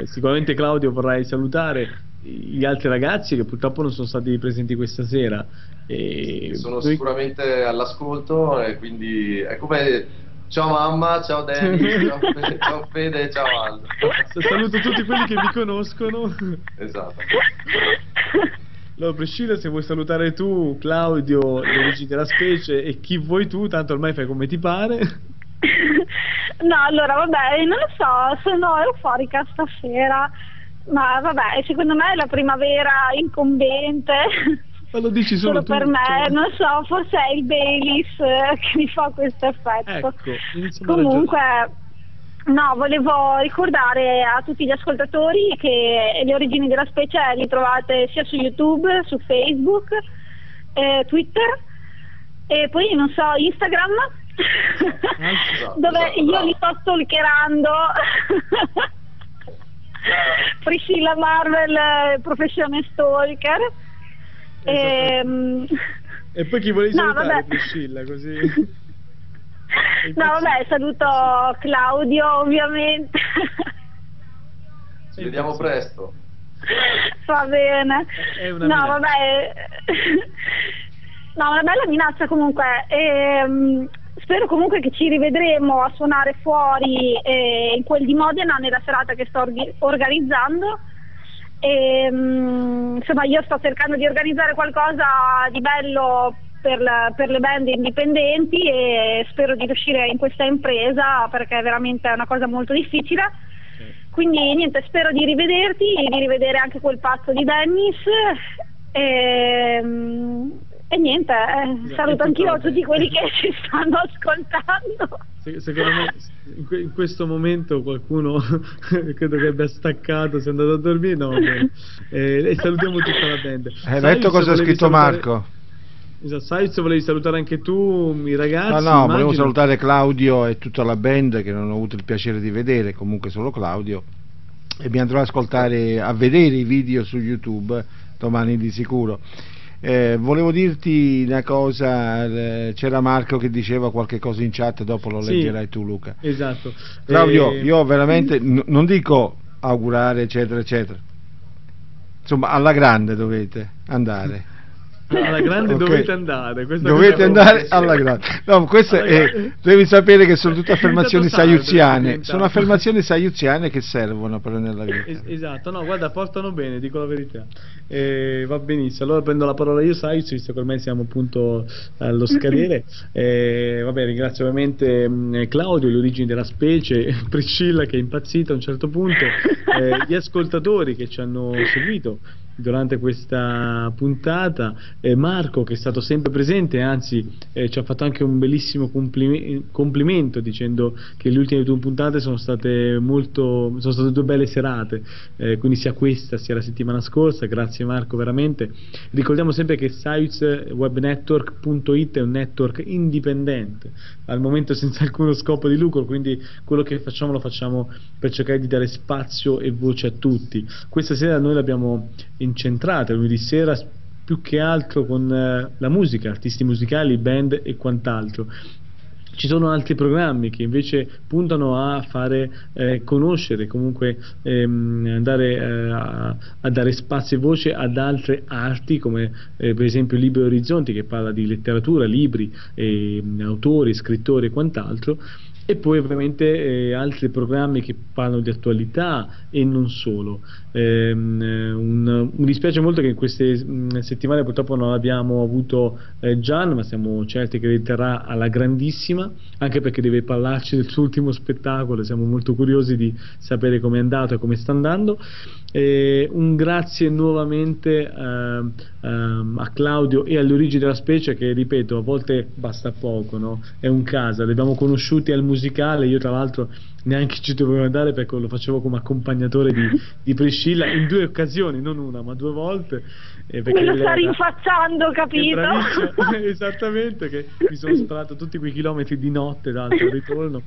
eh, sicuramente Claudio vorrai salutare gli altri ragazzi che purtroppo non sono stati presenti questa sera e Sono noi- sicuramente all'ascolto e quindi è come ciao mamma, ciao Danny, ciao Fede, ciao, Fede, ciao Aldo. saluto tutti quelli che mi conoscono Esatto. Allora, Priscilla, se vuoi salutare tu, Claudio, le origini della specie e chi vuoi tu, tanto ormai fai come ti pare. No, allora vabbè, non lo so, sono euforica stasera. Ma vabbè, secondo me è la primavera incombente. Ma lo dici solo, Solo tu, per me, cioè. non so, forse è il Baileys eh, che mi fa questo effetto. Ecco, Comunque, no, volevo ricordare a tutti gli ascoltatori che le origini della specie li trovate sia su YouTube, su Facebook, eh, Twitter e poi non so, Instagram. Esatto, dove esatto, io bravo. li sto stalkerando. Priscilla Marvel, eh, professione stalker. Ehm, E poi chi volevi No, salutare, vabbè. Priscilla, così. No, vabbè, saluto Claudio ovviamente. Ci vediamo presto. Va bene. È una no, minaccia. vabbè. No, una bella minaccia comunque. Ehm, spero comunque che ci rivedremo a suonare fuori eh, in quel di Modena nella serata che sto organizzando. Ehm, insomma, io sto cercando di organizzare qualcosa di bello per, la- per le band indipendenti e spero di riuscire in questa impresa perché è veramente una cosa molto difficile. Quindi niente, spero di rivederti, di rivedere anche quel pazzo di Dennis. E, e niente, eh, saluto anch'io tutti quelli che ci stanno ascoltando. Se- Secondo me in, que- in questo momento qualcuno credo che abbia staccato, si è andato a dormire. No. Eh, e salutiamo tutta la band. Hai Sai letto cosa ha scritto salutare- Marco? Esatto, sai se volevi salutare anche tu i ragazzi? No, no, volevo immagino? salutare Claudio e tutta la band che non ho avuto il piacere di vedere, comunque solo Claudio. E mi andrò ad ascoltare, a vedere i video su YouTube domani di sicuro. Eh, volevo dirti una cosa, eh, c'era Marco che diceva qualche cosa in chat, dopo lo Sì. leggerai tu Luca. Esatto. Claudio, Eh, io veramente non dico augurare eccetera eccetera. Insomma, alla grande dovete andare. Alla grande Ok. dovete andare. Dovete andare alla grande. No, queste Alla è- grande. devi sapere che sono tutte affermazioni saiuziane. Sono affermazioni saiuziane che servono però nella vita. Es- esatto, no, guarda, portano bene, dico la verità. Eh, va benissimo, allora prendo la parola io, Saiz, visto che ormai siamo appunto allo scadere. Eh, vabbè, ringrazio ovviamente mh, Claudio, le origini della specie, Priscilla che è impazzita a un certo punto, eh, gli ascoltatori che ci hanno seguito durante questa puntata, eh, Marco che è stato sempre presente, anzi eh, ci ha fatto anche un bellissimo complime- complimento dicendo che le ultime due puntate sono state molto, sono state due belle serate, eh, quindi sia questa sia la settimana scorsa, grazie Marco veramente. Ricordiamo sempre che sitewebnetwork.it è un network indipendente, al momento senza alcuno scopo di lucro, quindi quello che facciamo lo facciamo per cercare di dare spazio e voce a tutti. Questa sera noi l'abbiamo incentrata, lunedì sera più che altro con eh, la musica, artisti musicali, band e quant'altro. Ci sono altri programmi che invece puntano a fare eh, conoscere, comunque ehm, andare eh, a, a dare spazio e voce ad altre arti come eh, per esempio Liberi Orizzonti che parla di letteratura, libri, ehm, autori, scrittori e quant'altro e poi ovviamente eh, altri programmi che parlano di attualità e non solo. Ehm, eh, un- mi dispiace molto che in queste mh, settimane purtroppo non abbiamo avuto eh, Gian, ma siamo certi che riterrà alla grandissima, anche perché deve parlarci del suo ultimo spettacolo, siamo molto curiosi di sapere come è andato e come sta andando. E un grazie nuovamente ehm, ehm, a Claudio e alle origini della specie che ripeto a volte basta poco no? è un caso, li abbiamo conosciuti al musicale io tra l'altro neanche ci dovevo andare perché lo facevo come accompagnatore di, di Priscilla in due occasioni, non una ma due volte eh, Me lo sta rinfacciando, capito? esattamente, che mi sono sparato tutti quei chilometri di notte d'altro ritorno.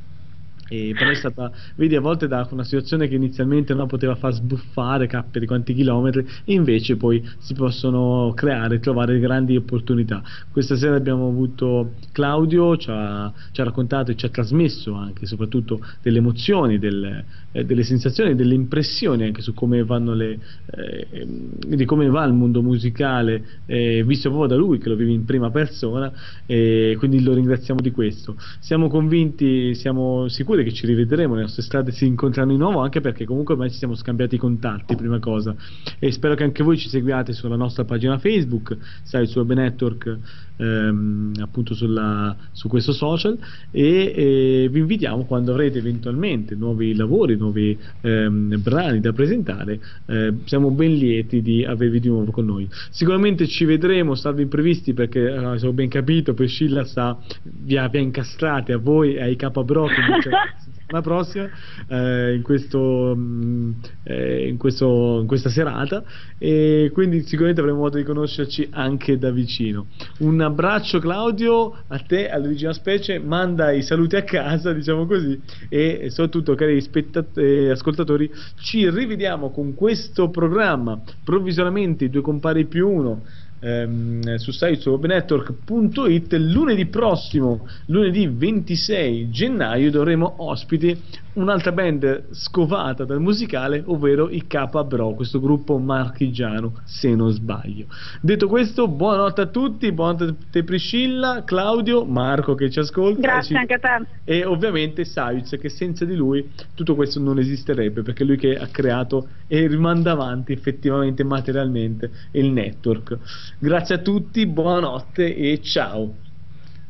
E però è stata, vedi, a volte da una situazione che inizialmente no, poteva far sbuffare capperi quanti chilometri, e invece poi si possono creare, trovare grandi opportunità. Questa sera abbiamo avuto Claudio, ci ha, ci ha raccontato e ci ha trasmesso anche soprattutto delle emozioni, del- eh, delle sensazioni, delle impressioni anche su come vanno le, eh, ehm, di come va il mondo musicale, eh, visto proprio da lui che lo vive in prima persona, e quindi lo ringraziamo di questo. Siamo convinti, siamo sicuri che ci rivedremo, le nostre strade si incontreranno di nuovo, anche perché comunque ormai ci siamo scambiati i contatti, prima cosa. E spero che anche voi ci seguiate sulla nostra pagina Facebook, sai, su Web Network, ehm, appunto sulla- su questo social, e, e vi invitiamo quando avrete eventualmente nuovi lavori, nuovi ehm, brani da presentare, eh, siamo ben lieti di avervi di nuovo con noi. Sicuramente ci vedremo, salvo imprevisti, perché eh, se ho ben capito, Priscilla sta, vi ha, incastrati a voi e ai Capabro che la prossima eh, in, questo, mh, eh, in, questo, in questa serata. E quindi sicuramente avremo modo di conoscerci anche da vicino. Un abbraccio Claudio a te all'origine specie. Manda i saluti a casa diciamo così. E soprattutto cari spettat- eh, ascoltatori ci rivediamo con questo programma. Provvisoriamente due compari più uno ehm, su site su webnetwork.it lunedì prossimo lunedì 26 gennaio dovremo ospiti un'altra band scovata dal musicale ovvero i K Bro questo gruppo marchigiano se non sbaglio. Detto questo buonanotte a tutti buonanotte a te Priscilla Claudio Marco che ci ascolta. Grazie Ci- anche a te. e ovviamente Sayuz che senza di lui tutto questo non esisterebbe perché è lui che ha creato e rimanda avanti effettivamente materialmente il network grazie a tutti buonanotte e ciao.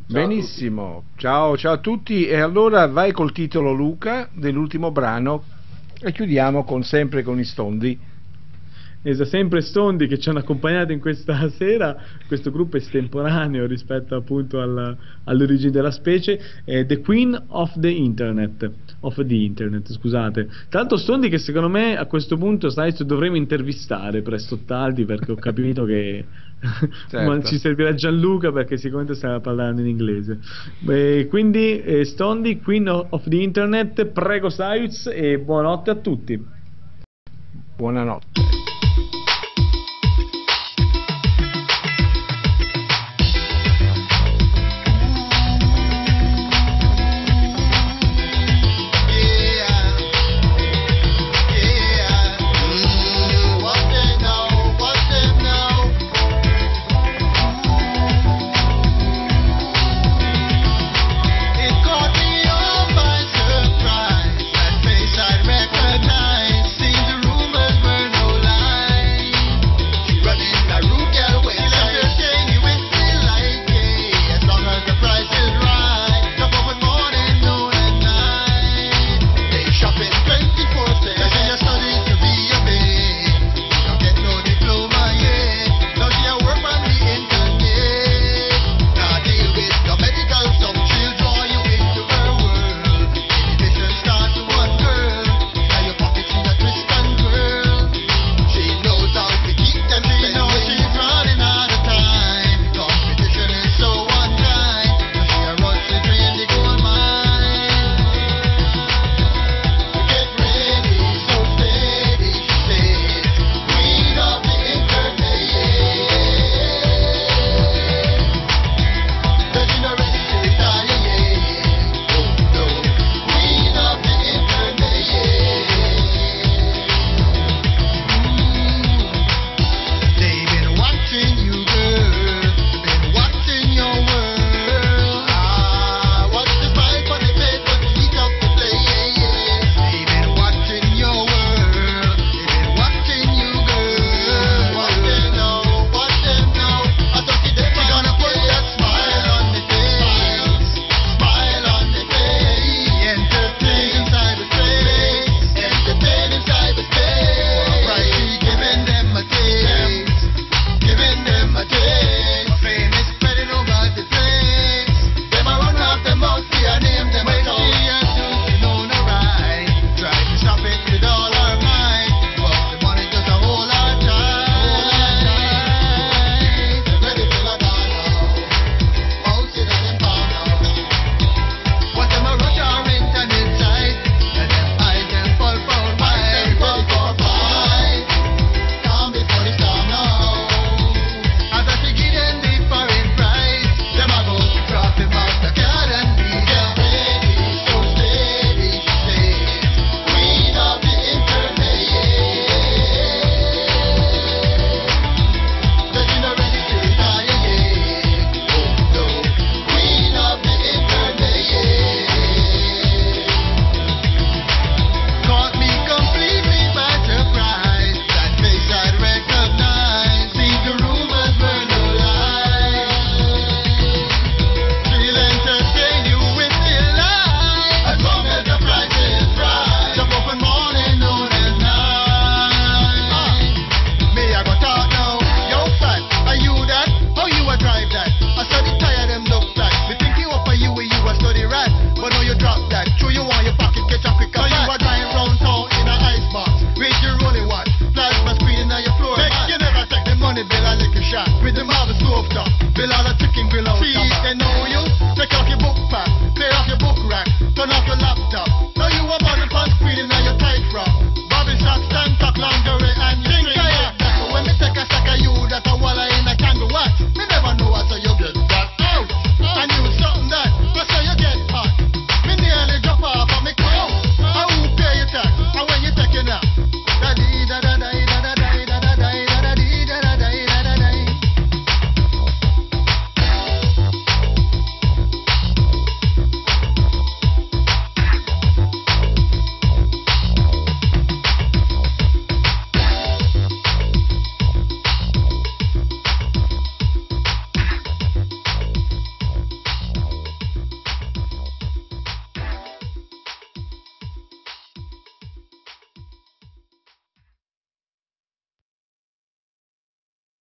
Benissimo, ciao, ciao a tutti. E allora vai col titolo Luca dell'ultimo brano. E chiudiamo con, sempre con i stondi. Esa sempre Stondi che ci hanno accompagnato in questa sera, questo gruppo estemporaneo rispetto appunto al- all'origine della specie, è The Queen of the Internet, of the Internet, scusate. L'altro Stondi che secondo me a questo punto sai, dovremo intervistare presto o tardi perché ho capito che Certo. ma ci servirà Gianluca perché sicuramente starà parlando in inglese. Beh, quindi eh, Stondi, Queen of the Internet, prego Sayuz e buonanotte a tutti. Buonanotte.